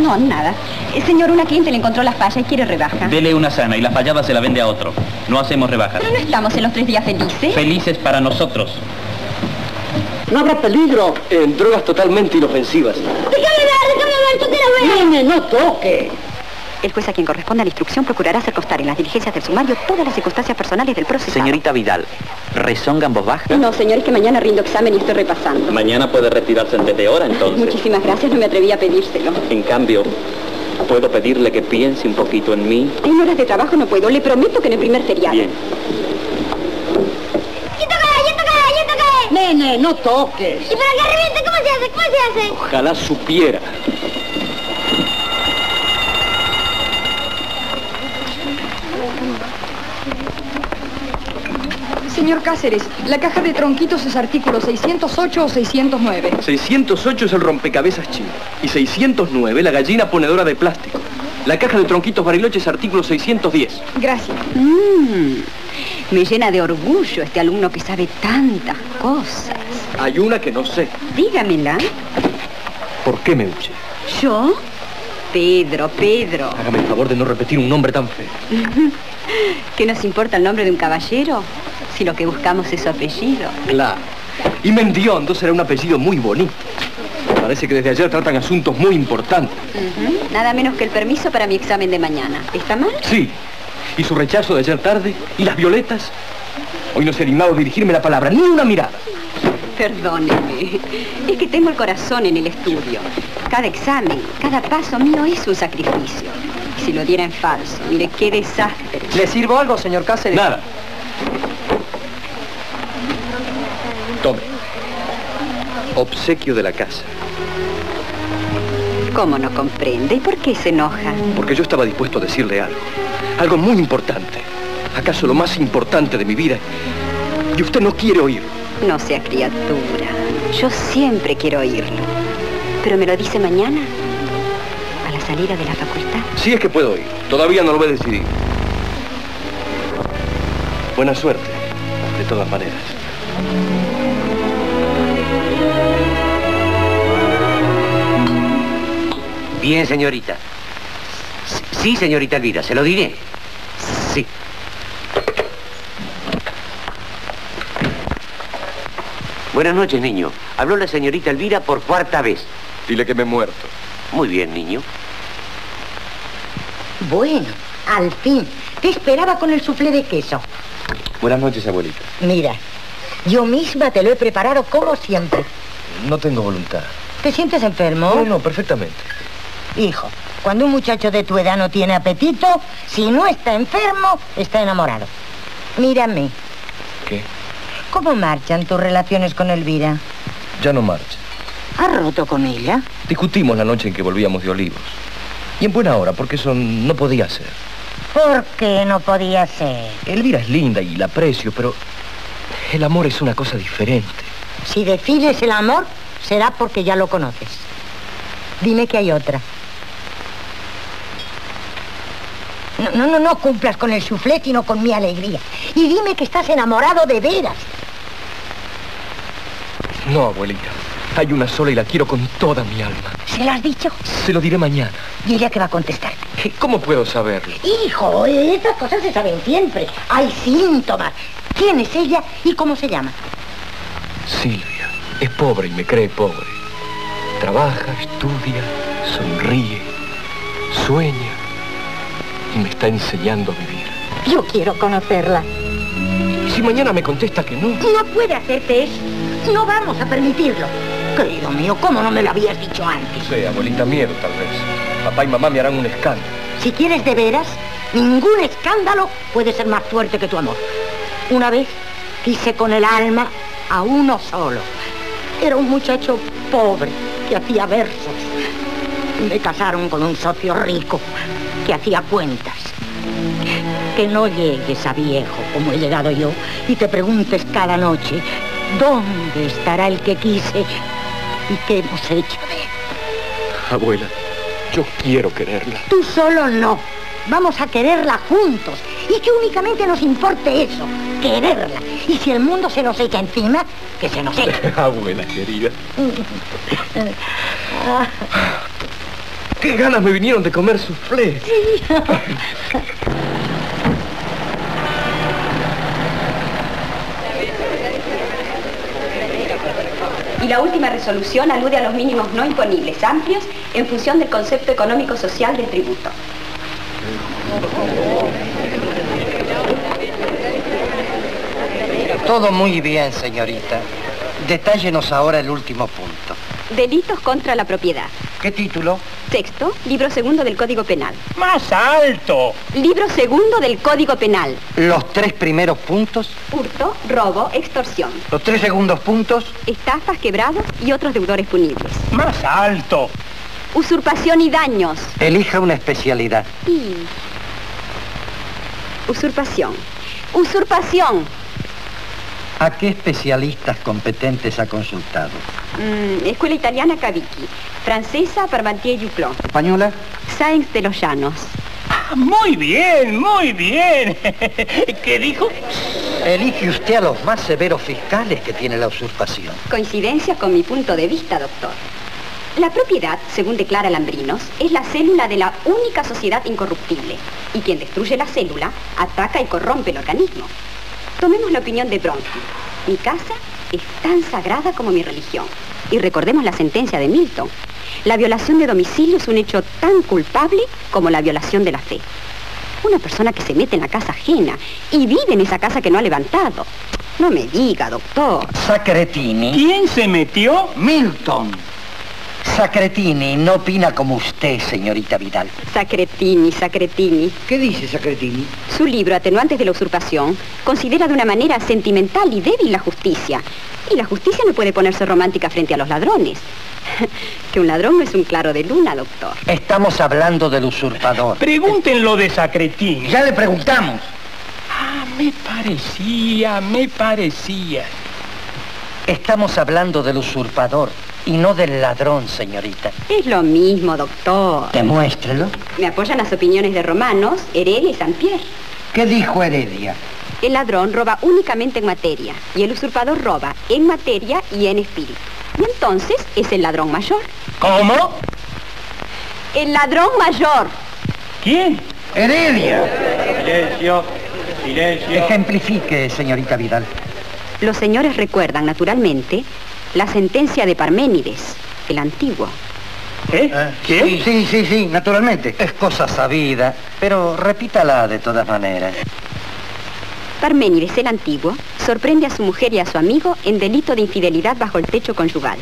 S1: No, nada. Señor, una cliente le encontró la falla y quiere rebaja.
S5: Dele una sana y la fallada se la vende a otro. No hacemos rebajas.
S1: Pero no estamos en los tres días felices.
S5: Felices para nosotros.
S3: No habrá peligro en drogas totalmente inofensivas.
S9: ¡Déjame ver, déjame ver, tú te la ves!
S1: ¡Nene, no toque! El juez a quien corresponda la instrucción procurará hacer constar en las diligencias del sumario todas las circunstancias personales del procesado.
S5: Señorita Vidal, ¿rezonga en voz baja?
S1: No, señor, es que mañana rindo examen y estoy repasando.
S5: Mañana puede retirarse antes de hora, entonces.
S1: Muchísimas gracias, no me atreví a pedírselo.
S5: En cambio, puedo pedirle que piense un poquito en mí.
S1: En horas de trabajo no puedo, le prometo que en el primer feriado.
S5: Bien.
S11: Nene, no toques.
S9: ¿Y para que reviente cómo se
S13: hace? ¿Cómo se hace?
S3: Ojalá supiera.
S4: Señor Cáceres, la caja de tronquitos es artículo 608 o 609.
S3: 608 es el rompecabezas chino y 609 la gallina ponedora de plástico. La caja de tronquitos bariloche es artículo 610.
S4: Gracias.
S1: Mm, me llena de orgullo este alumno que sabe tantas cosas.
S3: Hay una que no sé.
S1: Dígamela.
S3: ¿Por qué me huye?
S1: ¿Yo? Pedro, Pedro.
S3: Hágame el favor de no repetir un nombre tan feo.
S1: ¿Qué nos importa el nombre de un caballero? Si lo que buscamos es su apellido.
S3: Claro. Y Mendiondo será un apellido muy bonito. Parece que desde ayer tratan asuntos muy importantes.
S1: Nada menos que el permiso para mi examen de mañana. ¿Está mal?
S3: Sí. Y su rechazo de ayer tarde. Y las violetas. Hoy no se ha dignado dirigirme la palabra, ni una mirada.
S1: Perdóneme. Es que tengo el corazón en el estudio. Cada examen, cada paso mío es un sacrificio. Y si lo diera en falso, mire qué desastre.
S11: ¿Le sirvo algo, señor Cáceres?
S3: Nada. Obsequio de la casa.
S1: ¿Cómo no comprende? ¿Y por qué se enoja?
S3: Porque yo estaba dispuesto a decirle algo. Algo muy importante. ¿Acaso lo más importante de mi vida? Y usted no quiere oírlo.
S1: No sea criatura. Yo siempre quiero oírlo. Pero me lo dice mañana, a la salida de la facultad.
S3: Sí es que puedo oír. Todavía no lo he decidido. Buena suerte, de todas maneras.
S10: Bien, señorita. Sí, señorita Elvira, se lo diré. Sí. Buenas noches, niño. Habló la señorita Elvira por cuarta vez.
S3: Dile que me he muerto.
S10: Muy bien, niño.
S9: Bueno, al fin. Te esperaba con el suflé de queso.
S8: Buenas noches, abuelita.
S9: Mira, yo misma te lo he preparado como siempre.
S3: No tengo voluntad.
S9: ¿Te sientes enfermo?
S3: No, no, perfectamente.
S9: Hijo, cuando un muchacho de tu edad no tiene apetito, si no está enfermo, está enamorado. Mírame,
S3: ¿Qué?
S9: ¿cómo marchan tus relaciones con Elvira?
S3: Ya no marcha.
S9: ¿Has roto con ella?
S3: Discutimos la noche en que volvíamos de Olivos. Y en buena hora, porque eso no podía ser.
S9: ¿Por qué no podía ser?
S3: Elvira es linda y la aprecio, pero el amor es una cosa diferente.
S9: Si decides el amor, será porque ya lo conoces. Dime que hay otra. No, no, no, no cumplas con el suflé, sino con mi alegría. Y dime que estás enamorado de veras.
S3: No, abuelita. Hay una sola y la quiero con toda mi alma.
S9: ¿Se lo has dicho?
S3: Se lo diré mañana.
S9: ¿Y ella qué va a contestar?
S3: ¿Cómo puedo saberlo?
S9: Hijo, estas cosas se saben siempre. Hay síntomas. ¿Quién es ella y cómo se llama?
S3: Silvia. Es pobre y me cree pobre. Trabaja, estudia, sonríe, sueña me está enseñando a vivir.
S9: Yo quiero conocerla.
S3: ¿Y si mañana me contesta que no?
S9: No puede hacerte eso. No vamos a permitirlo. Querido mío, ¿cómo no me lo habías dicho antes?
S3: No sé, abuelita, miedo tal vez. Papá y mamá me harán un escándalo.
S9: Si quieres de veras, ningún escándalo puede ser más fuerte que tu amor. Una vez quise con el alma a uno solo. Era un muchacho pobre que hacía versos. Me casaron con un socio rico que hacía cuentas. Que no llegues a viejo como he llegado yo y te preguntes cada noche dónde estará el que quise y qué hemos hecho de él.
S3: Abuela, yo quiero quererla.
S9: Tú solo no. Vamos a quererla juntos. Y que únicamente nos importe eso, quererla. Y si el mundo se nos echa encima, que se nos eche.
S3: Abuela querida. Qué ganas me vinieron de comer soufflé.
S1: Y la última resolución alude a los mínimos no imponibles, amplios, en función del concepto económico-social del tributo.
S11: Todo muy bien, señorita. Detállenos ahora el último punto.
S1: Delitos contra la propiedad.
S10: ¿Qué título?
S1: Texto, libro segundo del Código Penal.
S11: ¡Más alto!
S1: Libro segundo del Código Penal.
S10: Los tres primeros puntos.
S1: Hurto, robo, extorsión.
S10: Los tres segundos puntos.
S1: Estafas, quebrados y otros deudores punibles.
S11: ¡Más alto!
S1: Usurpación y daños.
S10: Elija una especialidad.
S1: Y... Usurpación. Usurpación.
S10: ¿A qué especialistas competentes ha consultado?
S1: Mm, escuela italiana Cavicchi. Francesa Parmentier Duclos.
S10: ¿Española?
S1: Sáenz de los Llanos.
S11: Ah, muy bien, muy bien. ¿Qué dijo?
S10: Elige usted a los más severos fiscales que tiene la usurpación.
S1: Coincidencia con mi punto de vista, doctor. La propiedad, según declara Lambrinos, es la célula de la única sociedad incorruptible. Y quien destruye la célula, ataca y corrompe el organismo. Tomemos la opinión de Bronte. Mi casa es tan sagrada como mi religión. Y recordemos la sentencia de Milton. La violación de domicilio es un hecho tan culpable como la violación de la fe. Una persona que se mete en la casa ajena y vive en esa casa que no ha levantado. No me diga, doctor.
S10: Sacretini.
S11: ¿Quién se metió?
S10: Milton. Sacretini no opina como usted, señorita Vidal.
S1: Sacretini, Sacretini.
S10: ¿Qué dice Sacretini?
S1: Su libro, Atenuantes de la Usurpación, considera de una manera sentimental y débil la justicia. Y la justicia no puede ponerse romántica frente a los ladrones. que un ladrón no es un claro de luna, doctor.
S10: Estamos hablando del usurpador.
S11: Pregúntenlo de Sacretini.
S10: Ya le preguntamos.
S11: Ah, me parecía, me parecía.
S10: Estamos hablando del usurpador y no del ladrón, señorita.
S1: Es lo mismo, doctor.
S10: Demuéstrelo.
S1: Me apoyan las opiniones de Romanos, Heredia y Pierre.
S10: ¿Qué dijo Heredia?
S1: El ladrón roba únicamente en materia y el usurpador roba en materia y en espíritu. Y entonces es el ladrón mayor.
S11: ¿Cómo?
S1: El ladrón mayor.
S11: ¿Quién?
S10: Heredia.
S6: Silencio, silencio.
S10: Ejemplifique, señorita Vidal.
S1: Los señores recuerdan, naturalmente, la sentencia de Parménides, el antiguo.
S11: ¿Eh?
S10: ¿Qué? Sí, sí, sí, sí, naturalmente. Es cosa sabida, pero repítala de todas maneras.
S1: Parménides el Antiguo sorprende a su mujer y a su amigo en delito de infidelidad bajo el techo conyugal.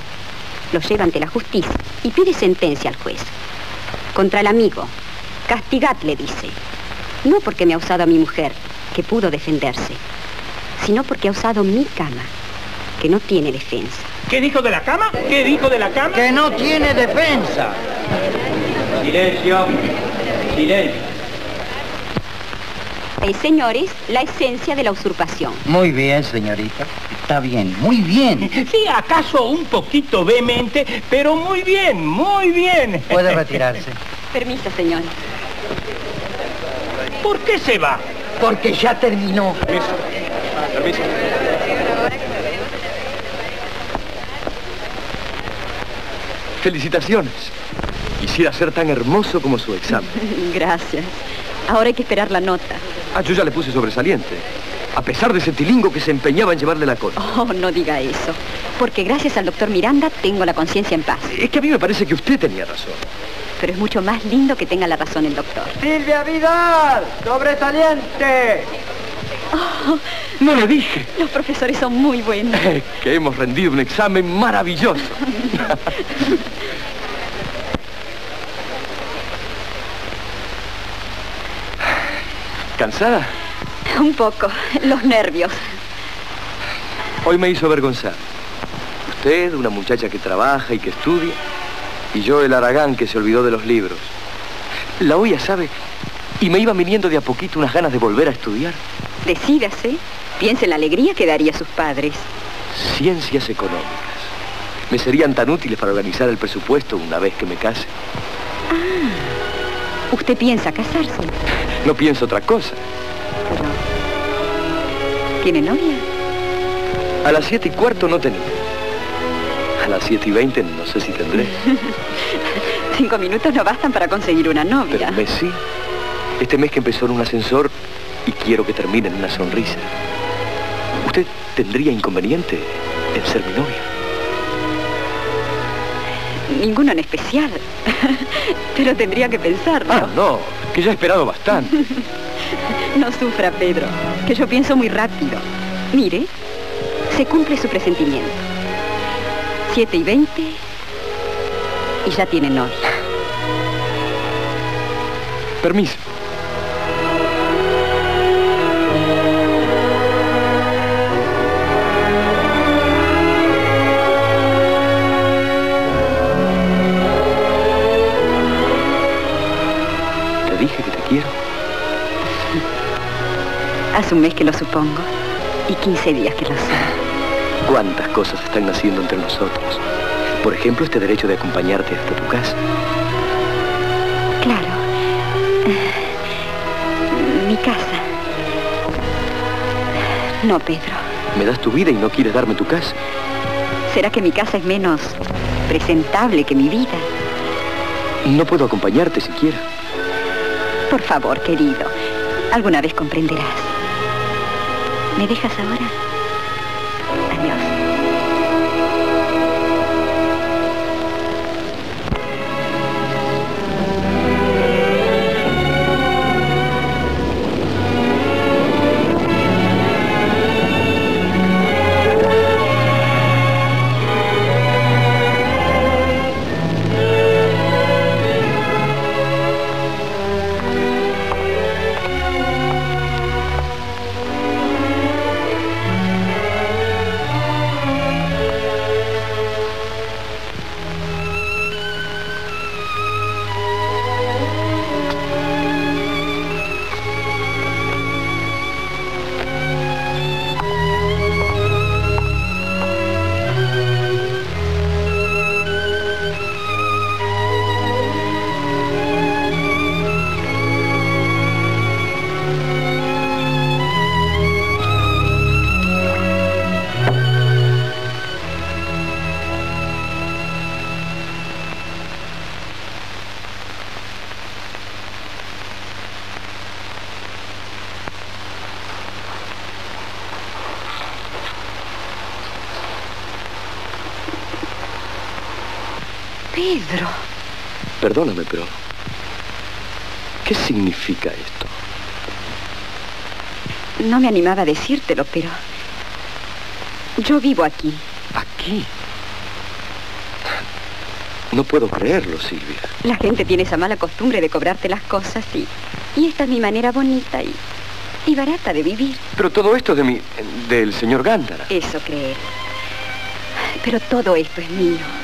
S1: Lo lleva ante la justicia y pide sentencia al juez. Contra el amigo, castigad, le dice. No porque me ha usado a mi mujer, que pudo defenderse, sino porque ha usado mi cama, que no tiene defensa.
S11: ¿Qué dijo de la cama? ¿Qué dijo de la cama?
S10: Que no tiene defensa.
S6: Silencio, silencio.
S1: Eh, señores, la esencia de la usurpación.
S10: Muy bien, señorita. Está bien, muy bien.
S11: Sí, acaso un poquito vehemente, pero muy bien, muy bien.
S10: Puede retirarse.
S1: Permiso, señor.
S11: ¿Por qué se va?
S10: Porque ya terminó.
S3: Permiso. Permiso. Felicitaciones. Quisiera ser tan hermoso como su examen.
S1: Gracias. Ahora hay que esperar la nota.
S3: Ah, yo ya le puse sobresaliente. A pesar de ese tilingo que se empeñaba en llevarle la cola.
S1: Oh, no diga eso. Porque gracias al doctor Miranda tengo la conciencia en paz.
S3: Es que a mí me parece que usted tenía razón.
S1: Pero es mucho más lindo que tenga la razón el doctor.
S10: Silvia Vidal, sobresaliente.
S1: Oh,
S3: No le dije.
S1: los profesores son muy buenos.
S3: que hemos rendido un examen maravilloso. ¿Cansada?
S1: Un poco. Los nervios.
S3: Hoy me hizo avergonzar. Usted, una muchacha que trabaja y que estudia, y yo el Aragán que se olvidó de los libros. La olla, ¿sabe? Y me iban viniendo de a poquito unas ganas de volver a estudiar.
S1: Decídase. Piense en la alegría que daría a sus padres.
S3: Ciencias económicas. Me serían tan útiles para organizar el presupuesto una vez que me case.
S1: Ah, ¿usted piensa casarse?
S3: No pienso otra cosa.
S1: ¿Tiene novia?
S3: A las siete y cuarto no tenía. A las siete y veinte no sé si tendré.
S1: Cinco minutos no bastan para conseguir una
S3: Pero
S1: novia.
S3: el mes sí. Este mes que empezó en un ascensor y quiero que termine en una sonrisa. ¿Usted tendría inconveniente en ser mi novia?
S1: Ninguno en especial. Pero tendría que pensarlo.
S3: Ah, no, que ya he esperado bastante.
S1: No sufra, Pedro, que yo pienso muy rápido. Mire, se cumple su presentimiento. Siete y veinte, Y ya tiene novia.
S3: Permiso. Quiero.
S1: Hace un mes que lo supongo. Y 15 días que lo sé.
S3: ¿Cuántas cosas están naciendo entre nosotros? Por ejemplo, este derecho de acompañarte hasta tu casa.
S1: Claro. Mi casa. No, Pedro.
S3: Me das tu vida y no quieres darme tu casa.
S1: ¿Será que mi casa es menos presentable que mi vida?
S3: No puedo acompañarte siquiera.
S1: Por favor, querido. Alguna vez comprenderás. ¿Me dejas ahora? Pedro.
S3: Perdóname, pero... ¿Qué significa esto?
S1: No me animaba a decírtelo, pero... Yo vivo aquí.
S3: ¿Aquí? No puedo creerlo, Silvia.
S1: La gente tiene esa mala costumbre de cobrarte las cosas y... Y esta es mi manera bonita y... Y barata de vivir.
S3: Pero todo esto es de mi... del señor Gándara.
S1: Eso creer. Pero todo esto es mío.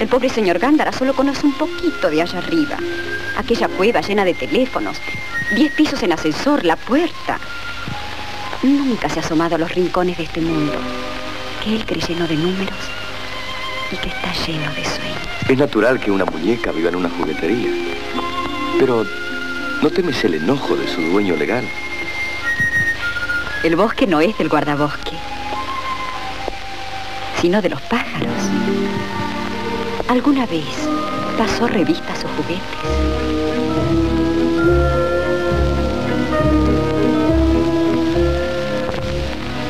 S1: El pobre señor Gándara solo conoce un poquito de allá arriba. Aquella cueva llena de teléfonos, diez pisos en ascensor, la puerta. Nunca se ha asomado a los rincones de este mundo, que él cree lleno de números y que está lleno de sueños.
S3: Es natural que una muñeca viva en una juguetería. Pero, ¿no temes el enojo de su dueño legal?
S1: El bosque no es del guardabosque, sino de los pájaros. Alguna vez pasó revista a sus juguetes.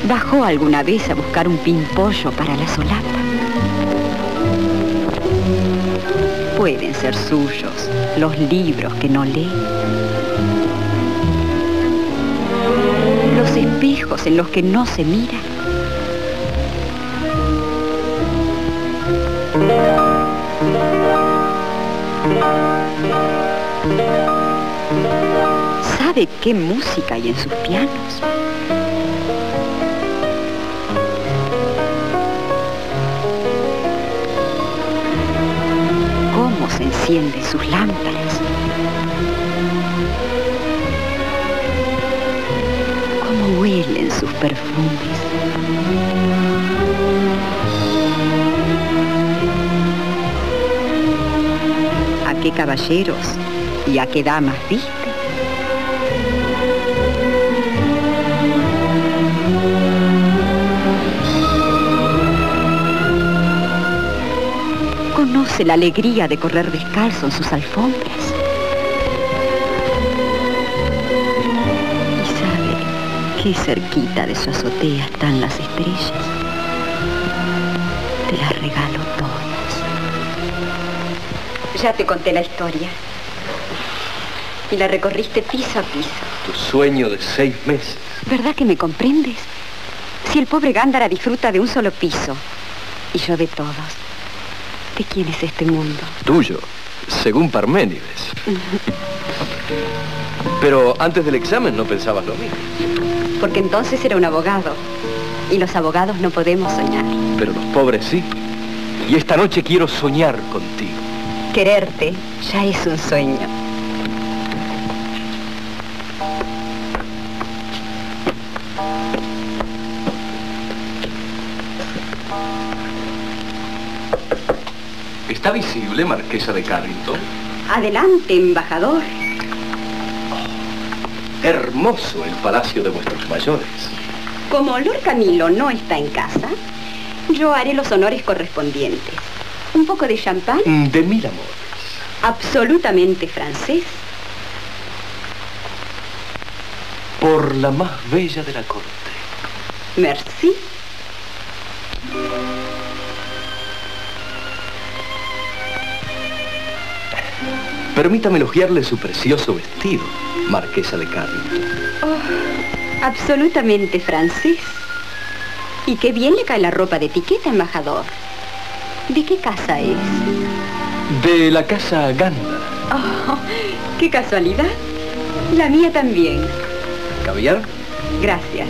S1: Bajó alguna vez a buscar un pimpollo para la solapa. Pueden ser suyos los libros que no lee. Los espejos en los que no se mira. ¿Sabe qué música hay en sus pianos? ¿Cómo se encienden sus lámparas? ¿Cómo huelen sus perfumes? ¿A qué caballeros y a qué damas viste? Conoce la alegría de correr descalzo en sus alfombras. Y sabe qué cerquita de su azotea están las estrellas. Te las regalo todas. Ya te conté la historia. Y la recorriste piso a piso.
S3: Tu sueño de seis meses.
S1: ¿Verdad que me comprendes? Si el pobre Gándara disfruta de un solo piso y yo de todos. ¿De quién es este mundo?
S3: Tuyo, según Parménides. Pero antes del examen no pensabas lo mismo.
S1: Porque entonces era un abogado. Y los abogados no podemos soñar.
S3: Pero los pobres sí. Y esta noche quiero soñar contigo.
S1: Quererte ya es un sueño.
S3: ¿Está visible, Marquesa de Carrington?
S1: Adelante, embajador.
S3: Hermoso el palacio de vuestros mayores.
S1: Como Lord Camilo no está en casa, yo haré los honores correspondientes. Un poco de champán,
S3: Mm, De mil amores.
S1: absolutamente francés.
S3: Por la más bella de la corte.
S1: Merci.
S3: Permítame elogiarle su precioso vestido, Marquesa de Carrington.
S1: Oh, absolutamente francés. Y qué bien le cae la ropa de etiqueta, embajador. ¿De qué casa es?
S3: De la casa Ganda.
S1: Oh, qué casualidad. La mía también.
S3: ¿Caviar?
S1: Gracias.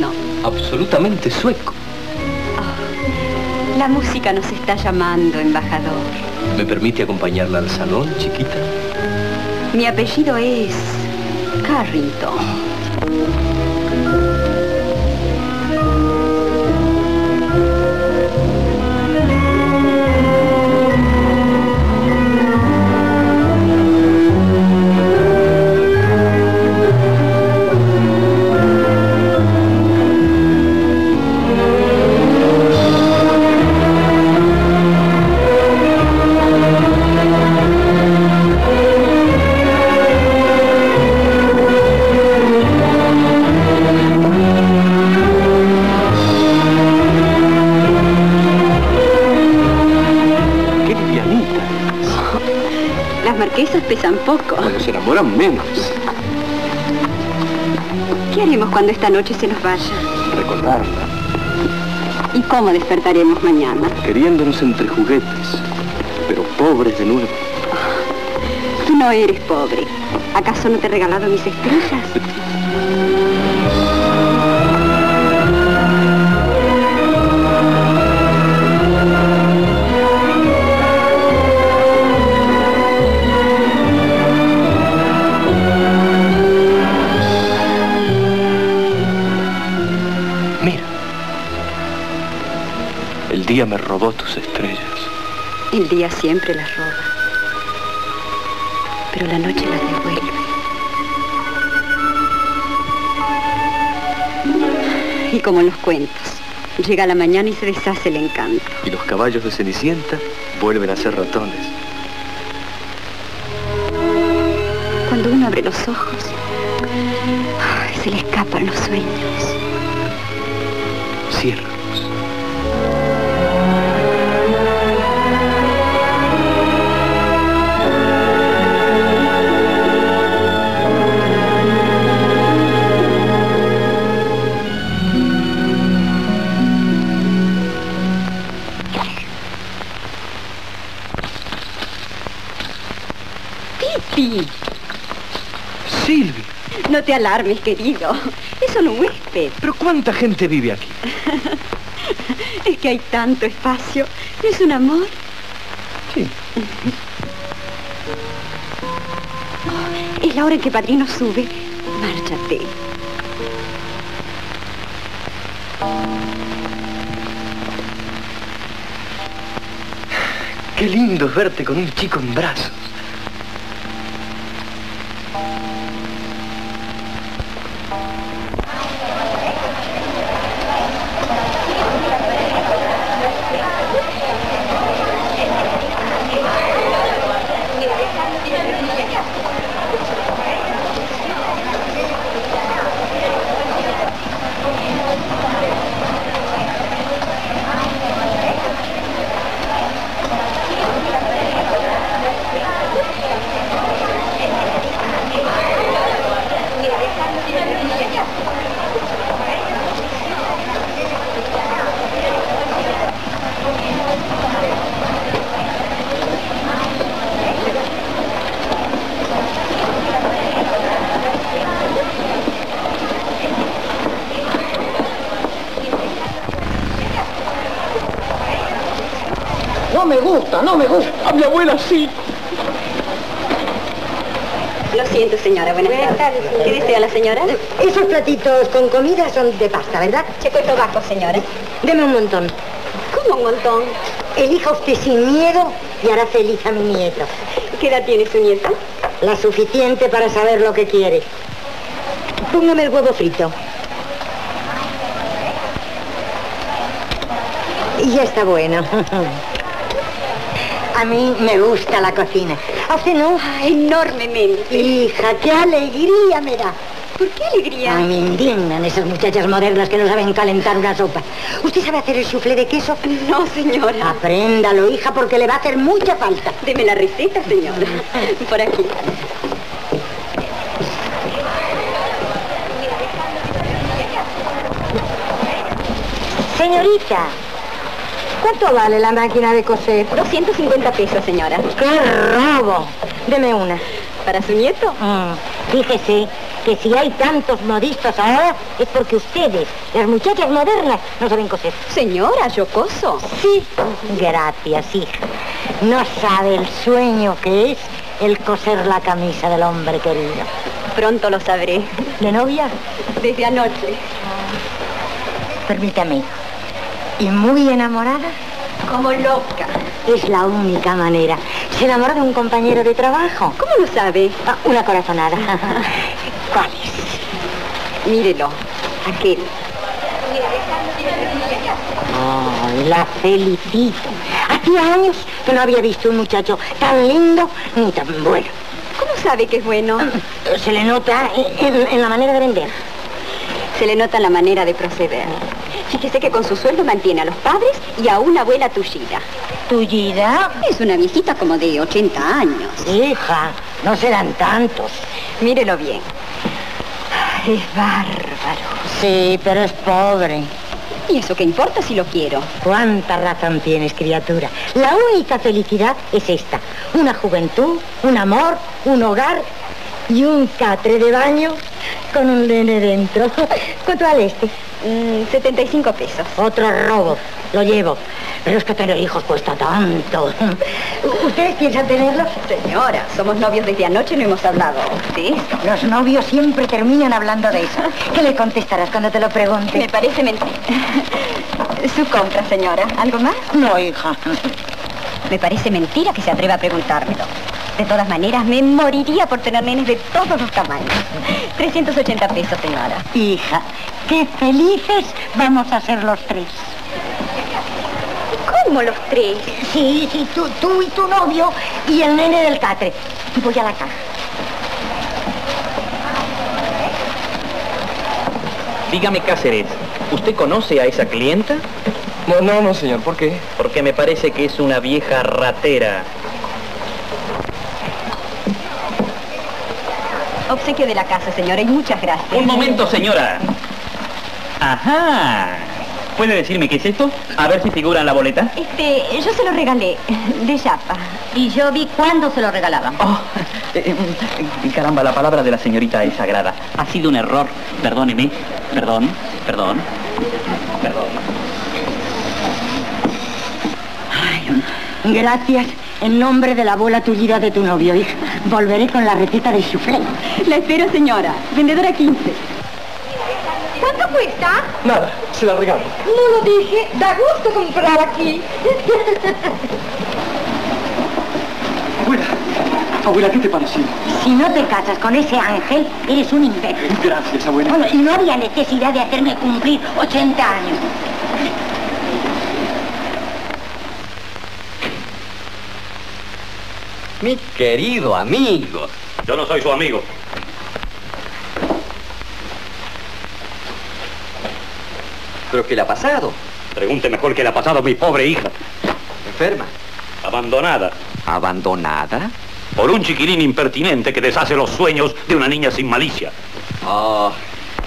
S1: No.
S3: Absolutamente sueco.
S1: La música nos está llamando, embajador.
S3: ¿Me permite acompañarla al salón, chiquita?
S1: Mi apellido es Carrington. Poco.
S3: Cuando se enamoran menos.
S1: ¿Qué haremos cuando esta noche se nos vaya?
S3: Recordarla.
S1: ¿Y cómo despertaremos mañana?
S3: Queriéndonos entre juguetes. Pero pobres de nuevo.
S1: Tú no eres pobre. ¿Acaso no te he regalado mis estrellas?
S3: día me robó tus estrellas.
S1: El día siempre las roba. Pero la noche las devuelve. Y como en los cuentos, llega la mañana y se deshace el encanto.
S3: Y los caballos de Cenicienta vuelven a ser ratones.
S1: Cuando uno abre los ojos, se le escapan los sueños. Te alarmes, querido. Es un huésped.
S3: ¿Pero cuánta gente vive aquí?
S1: Es que hay tanto espacio. ¿No es un amor?
S3: Sí.
S1: Es la hora en que padrino sube. Márchate.
S3: Qué lindo es verte con un chico en brazos.
S9: Me gusta, no me gusta.
S11: A mi abuela sí.
S1: Lo siento, señora. Buenas, tardes. ¿Qué desea la señora?
S9: Esos platitos con comida son de pasta, ¿verdad?
S1: Checo y tobaco, señora.
S9: Deme un montón.
S1: ¿Cómo un montón?
S9: Elija usted sin miedo y hará feliz a mi nieto.
S1: ¿Qué edad tiene su nieta?
S9: La suficiente para saber lo que quiere. Póngame el huevo frito. Y ya está bueno. A mí me gusta la cocina. ¿A usted no?
S1: enormemente.
S9: Hija, qué alegría me da.
S1: ¿Por qué alegría?
S9: Ay, me indignan esas muchachas modernas que no saben calentar una sopa. ¿Usted sabe hacer el soufflé de queso?
S1: No, señora.
S9: Apréndalo, hija, porque le va a hacer mucha falta.
S1: Deme la receta, señora. Por aquí.
S9: Señorita, ¿cuánto vale la máquina de coser?
S1: 250 pesos, señora.
S9: ¡Qué robo! Deme una.
S1: ¿Para su nieto?
S9: Mm, Fíjese que si hay tantos modistas ahora es porque ustedes, las muchachas modernas, no saben coser.
S1: Señora, Yocoso.
S9: Sí. Gracias, hija. No sabe el sueño que es el coser la camisa del hombre querido.
S1: Pronto lo sabré.
S9: ¿De novia?
S1: Desde anoche.
S9: Permítame. ¿Y muy enamorada?
S1: Como loca.
S9: Es la única manera. ¿Se enamora de un compañero de trabajo?
S1: ¿Cómo lo sabe?
S9: Ah, una corazonada. ¿Cuál es?
S1: Mírelo. Aquel.
S9: Oh, la felicito. Hacía años que no había visto un muchacho tan lindo ni tan bueno.
S1: ¿Cómo sabe que es bueno?
S9: Se le nota en, en- en la manera de vender.
S1: Se le nota la manera de proceder. Fíjese que con su sueldo mantiene a los padres y a una abuela tullida.
S9: ¿Tullida?
S1: Es una viejita como de 80 años.
S9: Hija, no serán tantos.
S1: Mírelo bien. Es bárbaro.
S9: Sí, pero es pobre.
S1: ¿Y eso qué importa si lo quiero?
S9: ¿Cuánta razón tienes, criatura? La única felicidad es esta. Una juventud, un amor, un hogar y un catre de baño con un nene dentro. ¿Cuánto vale este?
S1: Mm, 75 pesos.
S9: Otro robo. Lo llevo. Pero es que tener hijos cuesta tanto. ¿Ustedes piensan tenerlos?
S1: Señora, somos novios desde anoche y no hemos hablado eso.
S9: Los novios siempre terminan hablando de eso. ¿Qué le contestarás cuando te lo pregunte?
S1: Me parece mentira. Su compra, señora. ¿Algo más?
S9: No, hija.
S1: Me parece mentira que se atreva a preguntármelo. De todas maneras, me moriría por tener nenes de todos los tamaños. 380 pesos, señora.
S9: Hija, qué felices vamos a ser los tres.
S1: ¿Cómo los tres?
S9: Sí, sí, tú, tú y tu novio y el nene del catre. Voy a la caja.
S5: Dígame, Cáceres, ¿usted conoce a esa clienta?
S3: No, no, no, señor. ¿Por qué?
S5: Porque me parece que es una vieja ratera.
S1: Obsequio de la casa, señora, y muchas gracias.
S5: Un momento, señora. Ajá. ¿Puede decirme qué es esto? A ver si figura en la boleta.
S1: Este, yo se lo regalé, de chapa. Y yo vi cuándo se lo regalaban.
S5: Oh, eh, eh, caramba, la palabra de la señorita es sagrada. Ha sido un error. Perdóneme. Perdón, perdón, perdón.
S9: Gracias en nombre de la abuela tullida de tu novio, hija. Volveré con la receta del soufflé.
S1: La espero, señora. Vendedora 15. ¿Cuánto cuesta?
S3: Nada, se la regalo.
S4: No lo dije, da gusto comprar aquí.
S3: Abuela, abuela, ¿qué te pareció?
S9: Si no te casas con ese ángel, eres un imbécil.
S3: Gracias, abuela.
S9: Bueno, y no había necesidad de hacerme cumplir 80 años.
S8: Mi querido amigo.
S6: Yo no soy su amigo.
S8: ¿Pero qué le ha pasado?
S6: Pregunte mejor qué le ha pasado a mi pobre hija.
S8: ¿Enferma?
S6: Abandonada.
S8: ¿Abandonada?
S6: Por un chiquirín impertinente que deshace los sueños de una niña sin malicia.
S8: Oh,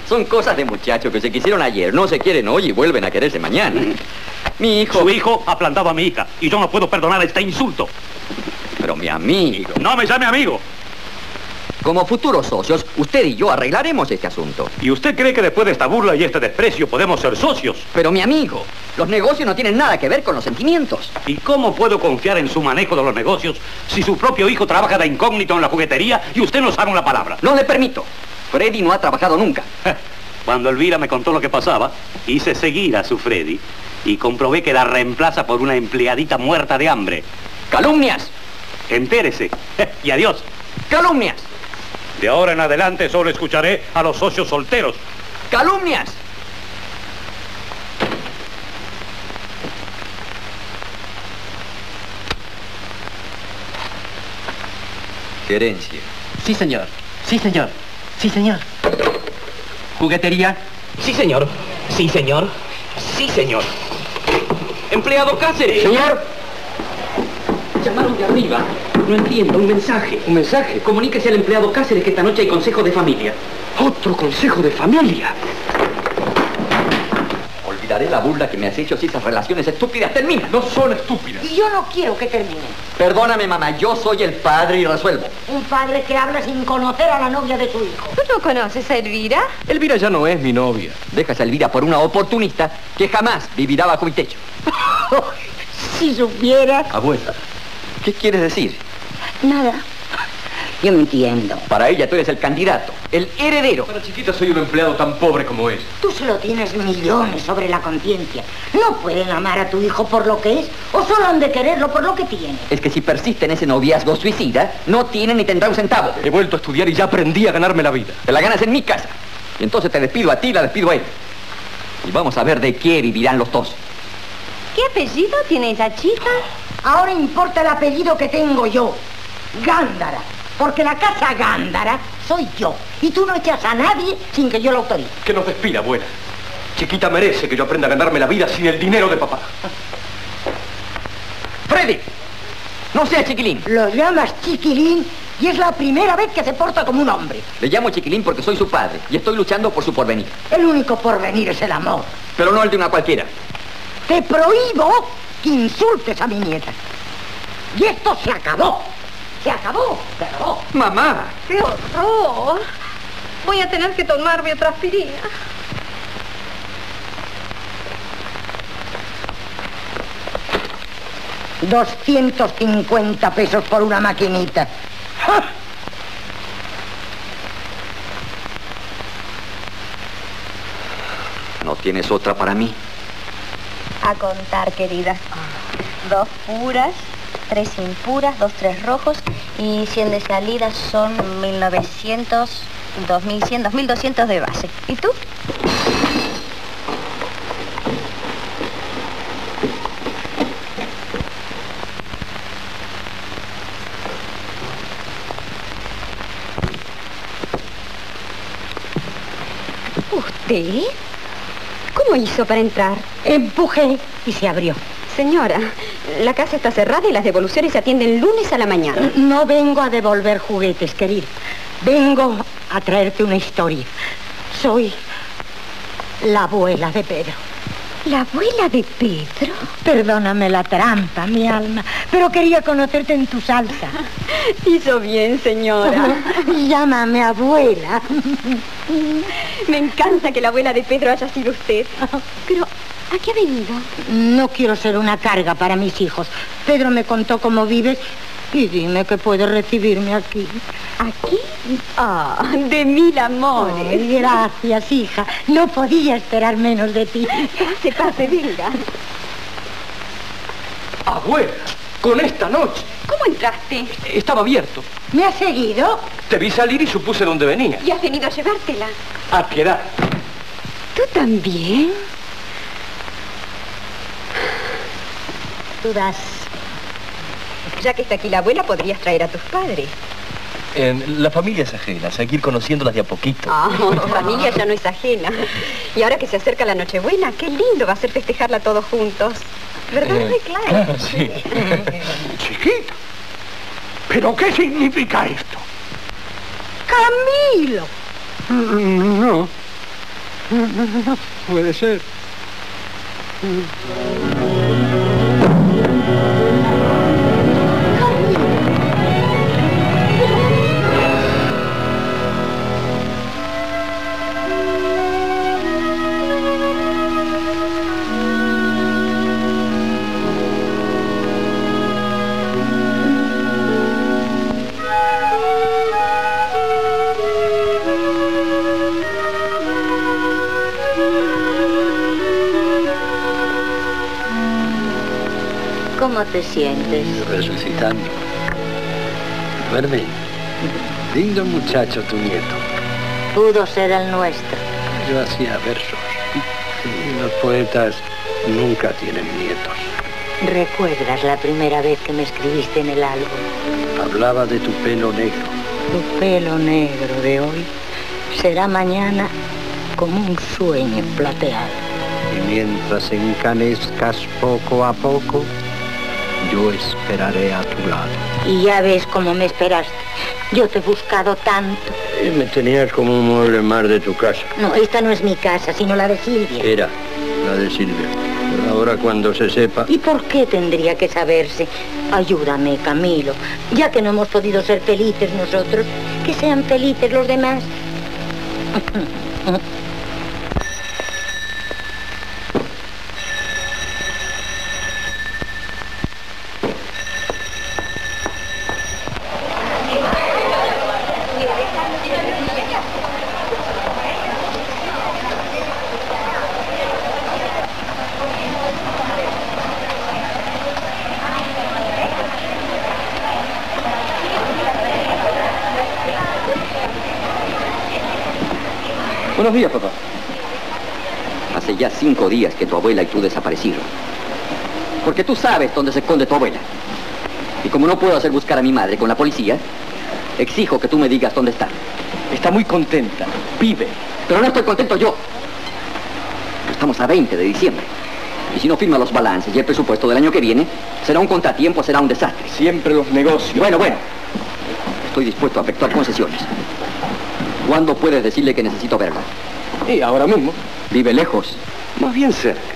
S8: son cosas de muchachos que se quisieron ayer, no se quieren hoy y vuelven a quererse mañana. Mi hijo...
S6: Su hijo ha plantado a mi hija y yo no puedo perdonar este insulto.
S8: Pero mi amigo...
S6: No me llame amigo.
S8: Como futuros socios, usted y yo arreglaremos este asunto.
S6: ¿Y usted cree que después de esta burla y este desprecio podemos ser socios?
S8: Pero mi amigo, los negocios no tienen nada que ver con los sentimientos.
S6: ¿Y cómo puedo confiar en su manejo de los negocios si su propio hijo trabaja de incógnito en la juguetería y usted no sabe una palabra?
S8: No le permito. Freddy no ha trabajado nunca.
S6: Cuando Elvira me contó lo que pasaba, hice seguir a su Freddy y comprobé que la reemplaza por una empleadita muerta de hambre.
S8: ¡Calumnias!
S6: Entérese. y adiós.
S8: ¡Calumnias!
S6: De ahora en adelante solo escucharé a los socios solteros.
S8: ¡Calumnias! Gerencia.
S5: Sí, señor. Sí, señor. Sí, señor. ¿Juguetería?
S3: Sí, señor. Sí, señor. Sí, señor. Empleado Cáceres.
S5: Señor.
S3: Llamaron de arriba. No entiendo, un mensaje.
S5: ¿Un mensaje?
S3: Comuníquese al empleado Cáceres que esta noche hay consejo de familia.
S5: Otro consejo de familia.
S8: Olvidaré la burla que me has hecho si esas relaciones estúpidas terminan.
S5: No son estúpidas.
S9: Y yo no quiero que termine.
S8: Perdóname, mamá, yo soy el padre y resuelvo.
S9: Un padre que habla sin conocer a la novia de su hijo.
S1: ¿Tú no conoces a Elvira?
S3: Elvira ya no es mi novia.
S8: Dejas a Elvira por una oportunista que jamás vivirá bajo mi techo.
S9: si supieras...
S8: Abuela, ¿qué quieres decir?
S9: Nada. Yo me entiendo.
S8: Para ella tú eres el candidato, el heredero.
S3: Para chiquita soy un empleado tan pobre como es.
S9: Tú solo tienes millones sobre la conciencia. No pueden amar a tu hijo por lo que es o solo han de quererlo por lo que tiene.
S8: Es que si persiste en ese noviazgo suicida, no tiene ni tendrá un centavo.
S3: He vuelto a estudiar y ya aprendí a ganarme la vida.
S8: Te la ganas en mi casa. Y entonces te despido a ti y la despido a él. Y vamos a ver de qué vivirán los dos.
S1: ¿Qué apellido tiene esa chica?
S9: Ahora importa el apellido que tengo yo. Gándara. Porque la casa Gándara soy yo. Y tú no echas a nadie sin que yo lo autorice.
S3: Que nos despida, abuela. Chiquita merece que yo aprenda a ganarme la vida sin el dinero de papá.
S8: ¡Freddy! No seas chiquilín.
S9: Lo llamas chiquilín y es la primera vez que se porta como un hombre.
S8: Le llamo chiquilín porque soy su padre y estoy luchando por su porvenir.
S9: El único porvenir es el amor.
S8: Pero no el de una cualquiera.
S9: Te prohíbo que insultes a mi nieta. Y esto se acabó. Se acabó. Se acabó.
S8: Mamá.
S1: ¡Qué horror! Voy a tener que tomarme otra aspirina.
S9: ...250 pesos por una maquinita. ¡Ja!
S8: ¿No tienes otra para mí?
S14: A contar, querida. Dos puras, tres impuras, dos tres rojos y 100 de salida son 1900, 2100, 2200 de base. ¿Y tú?
S1: ¿Usted? ¿Cómo hizo para entrar?
S9: Empujé y se abrió.
S1: Señora, la casa está cerrada y las devoluciones se atienden lunes a la mañana.
S9: No vengo a devolver juguetes, querida. Vengo a traerte una historia. Soy la abuela de Pedro.
S1: ¿La abuela de Pedro?
S9: Perdóname la trampa, mi alma, pero quería conocerte en tu salsa.
S1: Hizo bien, señora.
S9: Llámame abuela.
S1: Me encanta que la abuela de Pedro haya sido usted. Pero, ¿a qué ha venido?
S9: No quiero ser una carga para mis hijos. Pedro me contó cómo vives y dime que puedes recibirme aquí.
S1: ¿Aquí? Ah, de mil amores.
S9: Ay, gracias, hija. No podía esperar menos de ti.
S1: Pase, pase, venga.
S3: Abuela, con esta noche.
S1: ¿Cómo entraste?
S3: Estaba abierto.
S9: ¿Me has seguido?
S3: Te vi salir y supuse dónde venía.
S1: ¿Y has venido a llevártela?
S3: A quedar.
S1: ¿Tú también?
S9: Tú das.
S1: Ya que está aquí la abuela, podrías traer a tus padres.
S3: En la familia es ajena, seguir conociéndolas de a poquito.
S1: Ah, tu familia ya no es ajena. Y ahora que se acerca la Nochebuena, qué lindo va a ser festejarla todos juntos. ¿Verdad,
S3: Eh,
S1: Claro?
S3: sí.
S2: Chiquita, ¿pero qué significa esto?
S9: Camilo.
S2: No. No puede ser.
S9: Te sientes?
S2: Resucitando. Duerme. Lindo muchacho tu nieto.
S9: Pudo ser el nuestro.
S2: Yo hacía versos. Y los poetas nunca tienen nietos.
S9: ¿Recuerdas la primera vez que me escribiste en el álbum?
S2: Hablaba de tu pelo negro.
S9: Tu pelo negro de hoy será mañana como un sueño plateado.
S2: Y mientras encanezcas poco a poco, yo esperaré a tu lado.
S9: Y ya ves cómo me esperaste. Yo te he buscado tanto.
S2: Y me tenías como un mueble más de tu casa.
S9: No, esta no es mi casa, sino la de Silvia.
S2: Era la de Silvia. Pero ahora cuando se sepa...
S9: ¿Y por qué tendría que saberse? Ayúdame, Camilo. Ya que no hemos podido ser felices nosotros, que sean felices los demás.
S8: Buenos días, papá. Hace ya cinco días que tu abuela y tú desaparecieron. Porque tú sabes dónde se esconde tu abuela. Y como no puedo hacer buscar a mi madre con la policía, exijo que tú me digas dónde está.
S3: Está muy contenta. Vive.
S8: Pero no estoy contento yo. Estamos a 20 de diciembre. Y si no firma los balances y el presupuesto del año que viene, será un contratiempo, será un desastre.
S3: Siempre los negocios.
S8: Bueno, bueno. Estoy dispuesto a efectuar concesiones. ¿Cuándo puedes decirle que necesito verla?
S3: Y ahora mismo.
S8: Vive lejos.
S3: Más bien cerca.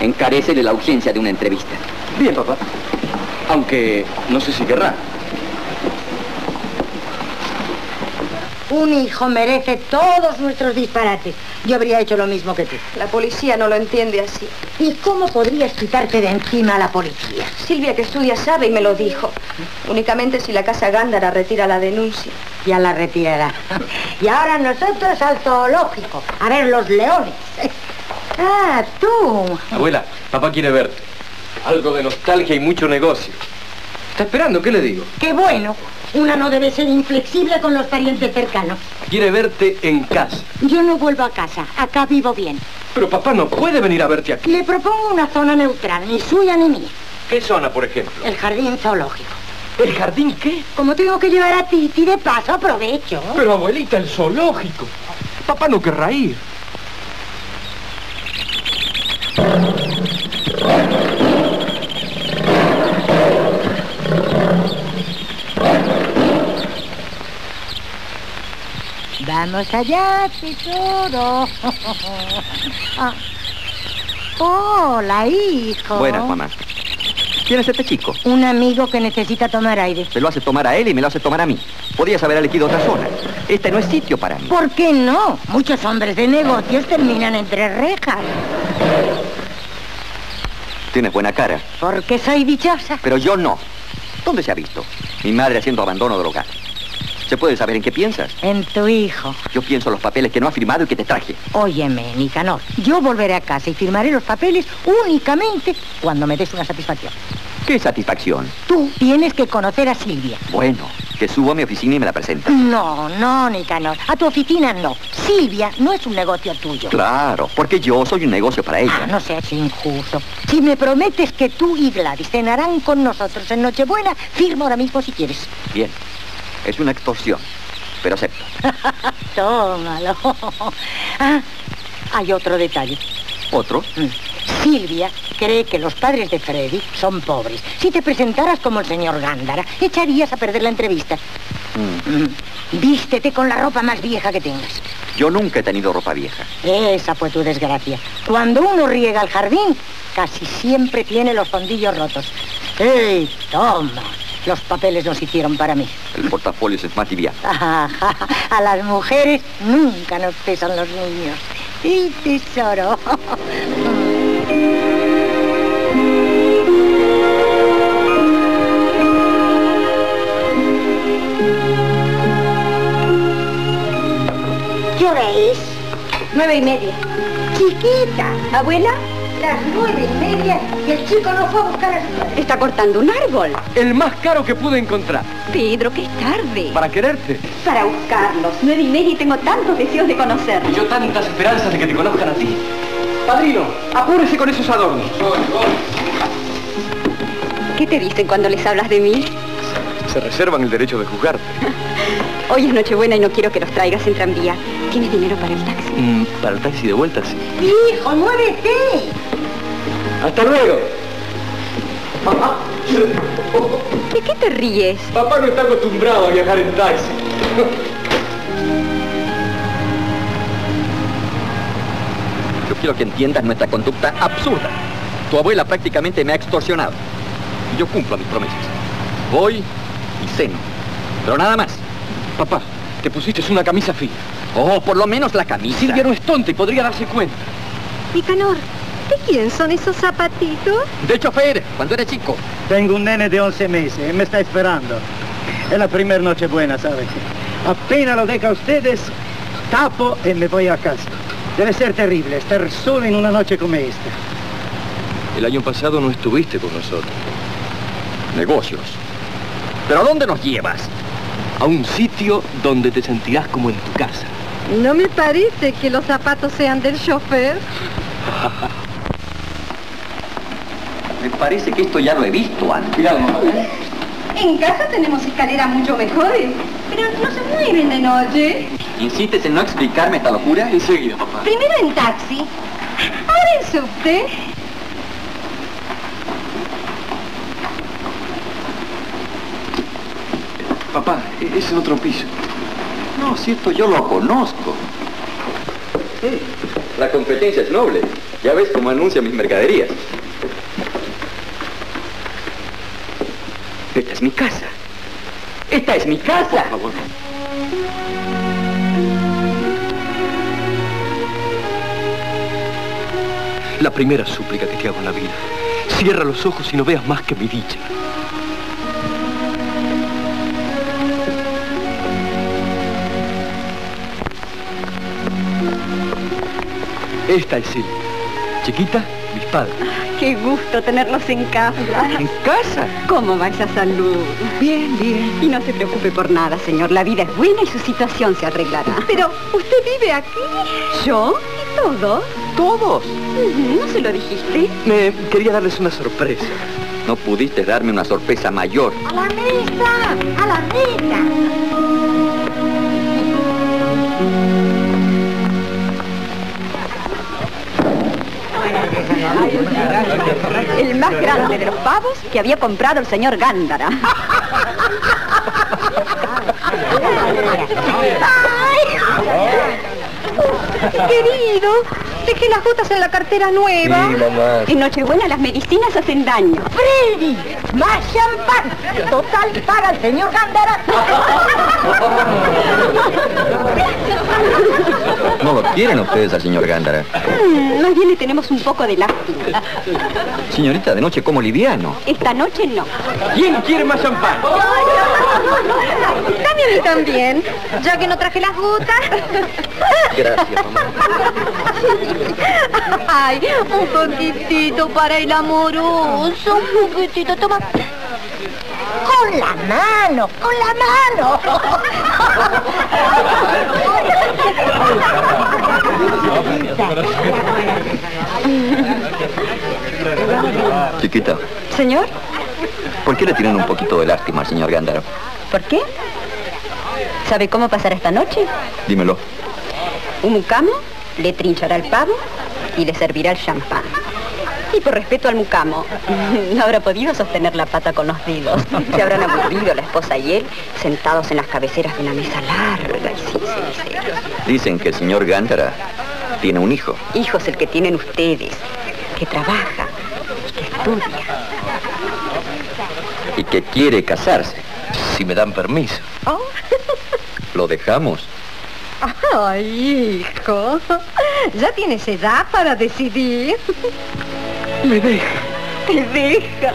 S8: Encarécele la urgencia de una entrevista.
S3: Bien, papá. Aunque no sé si querrá.
S9: Un hijo merece todos nuestros disparates. Yo habría hecho lo mismo que tú.
S4: La policía no lo entiende así.
S9: ¿Y cómo podrías quitarte de encima a la policía?
S4: Silvia, que estudia, sabe y me lo dijo. Únicamente si la casa Gándara retira la denuncia.
S9: Ya la retirará. Y ahora nosotros al zoológico, a ver los leones. Ah, tú.
S3: Abuela, papá quiere verte. Algo de nostalgia y mucho negocio. ¿Está esperando? ¿Qué le digo?
S9: Qué bueno. Una no debe ser inflexible con los parientes cercanos.
S3: Quiere verte en casa.
S9: Yo no vuelvo a casa. Acá vivo bien.
S3: Pero papá no puede venir a verte aquí.
S9: Le propongo una zona neutral, ni suya ni mía.
S3: ¿Qué zona, por ejemplo?
S9: El jardín zoológico.
S3: ¿El jardín qué?
S9: Como tengo que llevar a Titi, de paso aprovecho.
S3: Pero abuelita, el zoológico. Papá no querrá ir.
S9: Vamos allá, tesoro. Ah. Hola, hijo.
S8: Buenas, mamá. ¿Quién es este chico?
S9: Un amigo que necesita tomar aire.
S8: Se lo hace tomar a él y me lo hace tomar a mí. Podrías haber elegido otra zona. Este no es sitio para mí.
S9: ¿Por qué no? Muchos hombres de negocios terminan entre rejas.
S8: Tienes buena cara,
S9: Porque soy dichosa.
S8: pero yo no. ¿Dónde se ha visto? Mi madre haciendo abandono del hogar. ¿Se puede saber en qué piensas?
S9: En tu hijo.
S8: Yo pienso en los papeles que no ha firmado y que te traje.
S9: Óyeme, Nicanor. Yo volveré a casa y firmaré los papeles únicamente cuando me des una satisfacción.
S8: ¿Qué satisfacción?
S9: Tú tienes que conocer a Silvia.
S8: Bueno, que subo a mi oficina y me la presenta.
S9: No, no, Nicanor. A tu oficina no. Silvia no es un negocio tuyo.
S8: Claro, porque yo soy un negocio para
S9: Ah,
S8: ella.
S9: no seas injusto. Si me prometes que tú y Gladys cenarán con nosotros en Nochebuena, firma ahora mismo si quieres.
S8: Bien, es una extorsión, pero acepto.
S9: Tómalo. Ah, hay otro detalle.
S8: ¿Otro?
S9: Mm. Silvia cree que los padres de Freddy son pobres. Si te presentaras como el señor Gándara, echarías a perder la entrevista.
S8: Mm.
S9: Mm. Vístete con la ropa más vieja que tengas.
S8: Yo nunca he tenido ropa vieja.
S9: Esa fue tu desgracia. Cuando uno riega el jardín, casi siempre tiene los fondillos rotos. ¡Ey, toma! Los papeles nos hicieron para mí.
S8: El portafolio es más liviano.
S9: A las mujeres nunca nos pesan los niños. Y tesoro. ¿Qué hora es?
S4: Nueve y media.
S9: Chiquita.
S4: Abuela,
S9: las nueve y media y el chico no fue a buscar a su.
S1: Está cortando un árbol.
S3: El más caro que pude encontrar.
S1: Pedro, que es tarde.
S3: Para quererte.
S1: Para buscarlos. Nueve y media y tengo tantos deseos de
S3: Y
S1: conocerlos.
S3: yo tantas esperanzas de que te conozcan a ti. Padrino, apúrese con esos adornos.
S1: ¿Qué te dicen cuando les hablas de mí?
S3: Se reservan el derecho de juzgarte.
S1: Hoy es Nochebuena y no quiero que los traigas en tranvía. ¿Tienes dinero para el taxi?
S3: Mm, para el taxi de vuelta, sí.
S9: Hijo, muévete.
S3: Hasta luego. Papá.
S1: ¿De qué te ríes?
S3: Papá no está acostumbrado a viajar en taxi.
S8: Yo quiero que entiendas nuestra conducta absurda. Tu abuela prácticamente me ha extorsionado. Y yo cumplo mis promesas. Voy y ceno. Pero nada más.
S3: Papá, te pusiste una camisa fina.
S8: Oh, por lo menos la camisa.
S3: Silvia no es tonta y podría darse cuenta.
S13: Nicanor, ¿de quién son esos zapatitos?
S8: De chofer, cuando era chico.
S15: Tengo un nene de 11 meses y me está esperando. Es la primera noche buena, ¿sabes? Apenas lo deja a ustedes, tapo y me voy a casa. Debe ser terrible estar solo en una noche como esta.
S3: El año pasado no estuviste con nosotros.
S8: Negocios. ¿Pero a dónde nos llevas?
S3: A un sitio donde te sentirás como en tu casa.
S13: No me parece que los zapatos sean del chofer.
S8: Me parece que esto ya lo he visto antes.
S1: En casa tenemos escaleras mucho mejores, pero no se mueven de noche.
S8: ¿Insistes en no explicarme esta locura?
S3: Enseguida, papá.
S1: Primero en taxi, ahora en subte.
S3: Papá, e- es en otro piso.
S8: No, si esto yo lo conozco. La competencia es noble. Ya ves cómo anuncia mis mercaderías. Esta es mi casa. Esta es mi casa.
S3: Por favor. La primera súplica que te hago en la vida. Cierra los ojos y no veas más que mi dicha. Esta es Silvia. Chiquita, mis padres.
S1: Qué gusto tenerlos en casa.
S3: ¿En casa?
S1: ¿Cómo va esa salud?
S3: Bien, bien.
S1: Y no se preocupe por nada, señor. La vida es buena y su situación se arreglará.
S13: Pero, ¿usted vive aquí?
S1: ¿Yo? ¿Y todos?
S3: ¿Todos?
S1: ¿No se lo dijiste?
S3: Me quería darles una sorpresa.
S8: No pudiste darme una sorpresa mayor.
S9: ¡A la mesa! ¡A la mesa!
S1: El más grande de los pavos que había comprado el señor Gándara.
S13: Querido, dejé las gotas en la cartera nueva.
S3: mamá.
S1: En Nochebuena las medicinas hacen daño.
S9: ¡Freddy! ¡Más champán! Total, paga el señor Gándara.
S8: No lo quieren ustedes al señor Gándara.
S1: Mm, más bien le tenemos un poco de lástima.
S8: Señorita, de noche como liviano.
S1: Esta noche no.
S3: ¿Quién quiere más champán?
S13: Dame a mí también, ya que no traje las gotas.
S8: Gracias, mamá.
S13: Ay, un poquitito para el amoroso, un poquitito, toma.
S9: Con la mano, con la mano.
S8: Chiquita,
S1: Señor,
S8: ¿por qué le tienen un poquito de lástima al señor Gándara?
S1: ¿por qué? ¿Sabe cómo pasar esta noche?
S8: Dímelo.
S1: Un mucamo le trinchará el pavo y le servirá el champán. Y por respeto al mucamo, no habrá podido sostener la pata con los dedos. Se habrán aburrido la esposa y él sentados en las cabeceras de una mesa larga y sin cenicero.
S8: Dicen que el señor Gándara tiene un hijo.
S1: Hijo es el que tienen ustedes, que trabaja y que estudia.
S8: y que quiere casarse.
S3: Si me dan permiso.
S8: ¿Lo dejamos?
S13: Ay, hijo, ya tienes edad para decidir.
S3: Me deja.
S13: Te deja.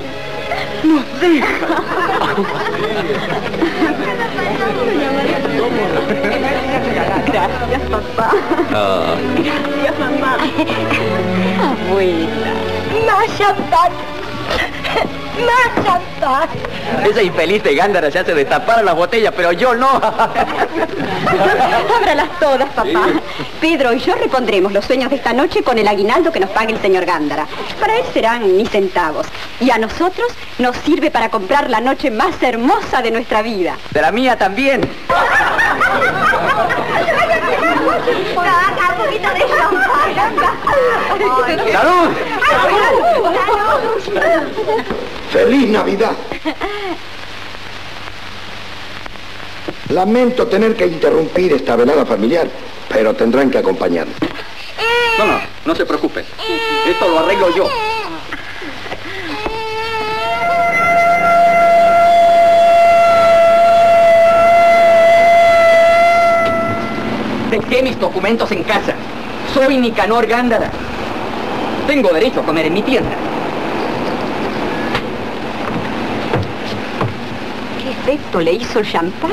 S3: Nos deja.
S1: Gracias, papá.
S8: Ah,
S1: Gracias, mamá. Abuela.
S3: Más champán. Más
S8: esa infeliz de Gándara se hace destapar las botellas, pero yo no.
S1: Ábralas todas, papá. Pedro y yo repondremos los sueños de esta noche con el aguinaldo que nos pague el señor Gándara. Para él serán ni centavos. Y a nosotros nos sirve para comprar la noche más hermosa de nuestra vida.
S8: De la mía también.
S1: Saca un poquito de champán.
S8: ¡Salud!
S7: ¡Feliz Navidad! Lamento tener que interrumpir esta velada familiar, pero tendrán que acompañarme.
S8: No, no, no se preocupe. Esto lo arreglo yo. Dejé mis documentos en casa. Soy Nicanor Gándara. Tengo derecho a comer en mi tienda.
S1: Efecto le hizo el champán?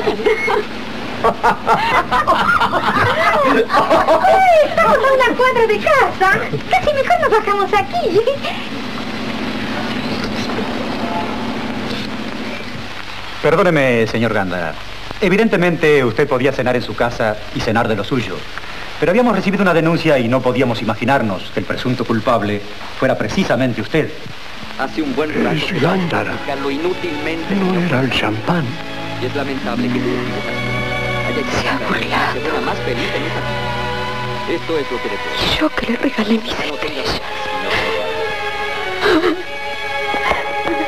S3: Estamos a una cuadra de casa. Casi mejor nos bajamos aquí.
S16: Perdóneme, señor Ganda. Evidentemente usted podía cenar en su casa y cenar de lo suyo. Pero habíamos recibido una denuncia y no podíamos imaginarnos que el presunto culpable fuera precisamente usted.
S8: Hace un buen rato
S2: Es
S8: que inútilmente.
S2: No era el champán.
S8: Y es lamentable que hecho que la semana más feliz de mi vida. Esto es lo que le puedo.
S1: Yo que le regalé mis
S8: No tengas-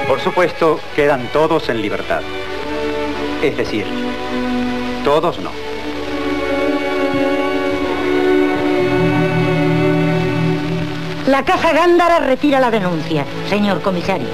S16: Por supuesto, quedan todos en libertad. Es decir, todos no.
S3: La Casa Gándara retira la denuncia, señor comisario.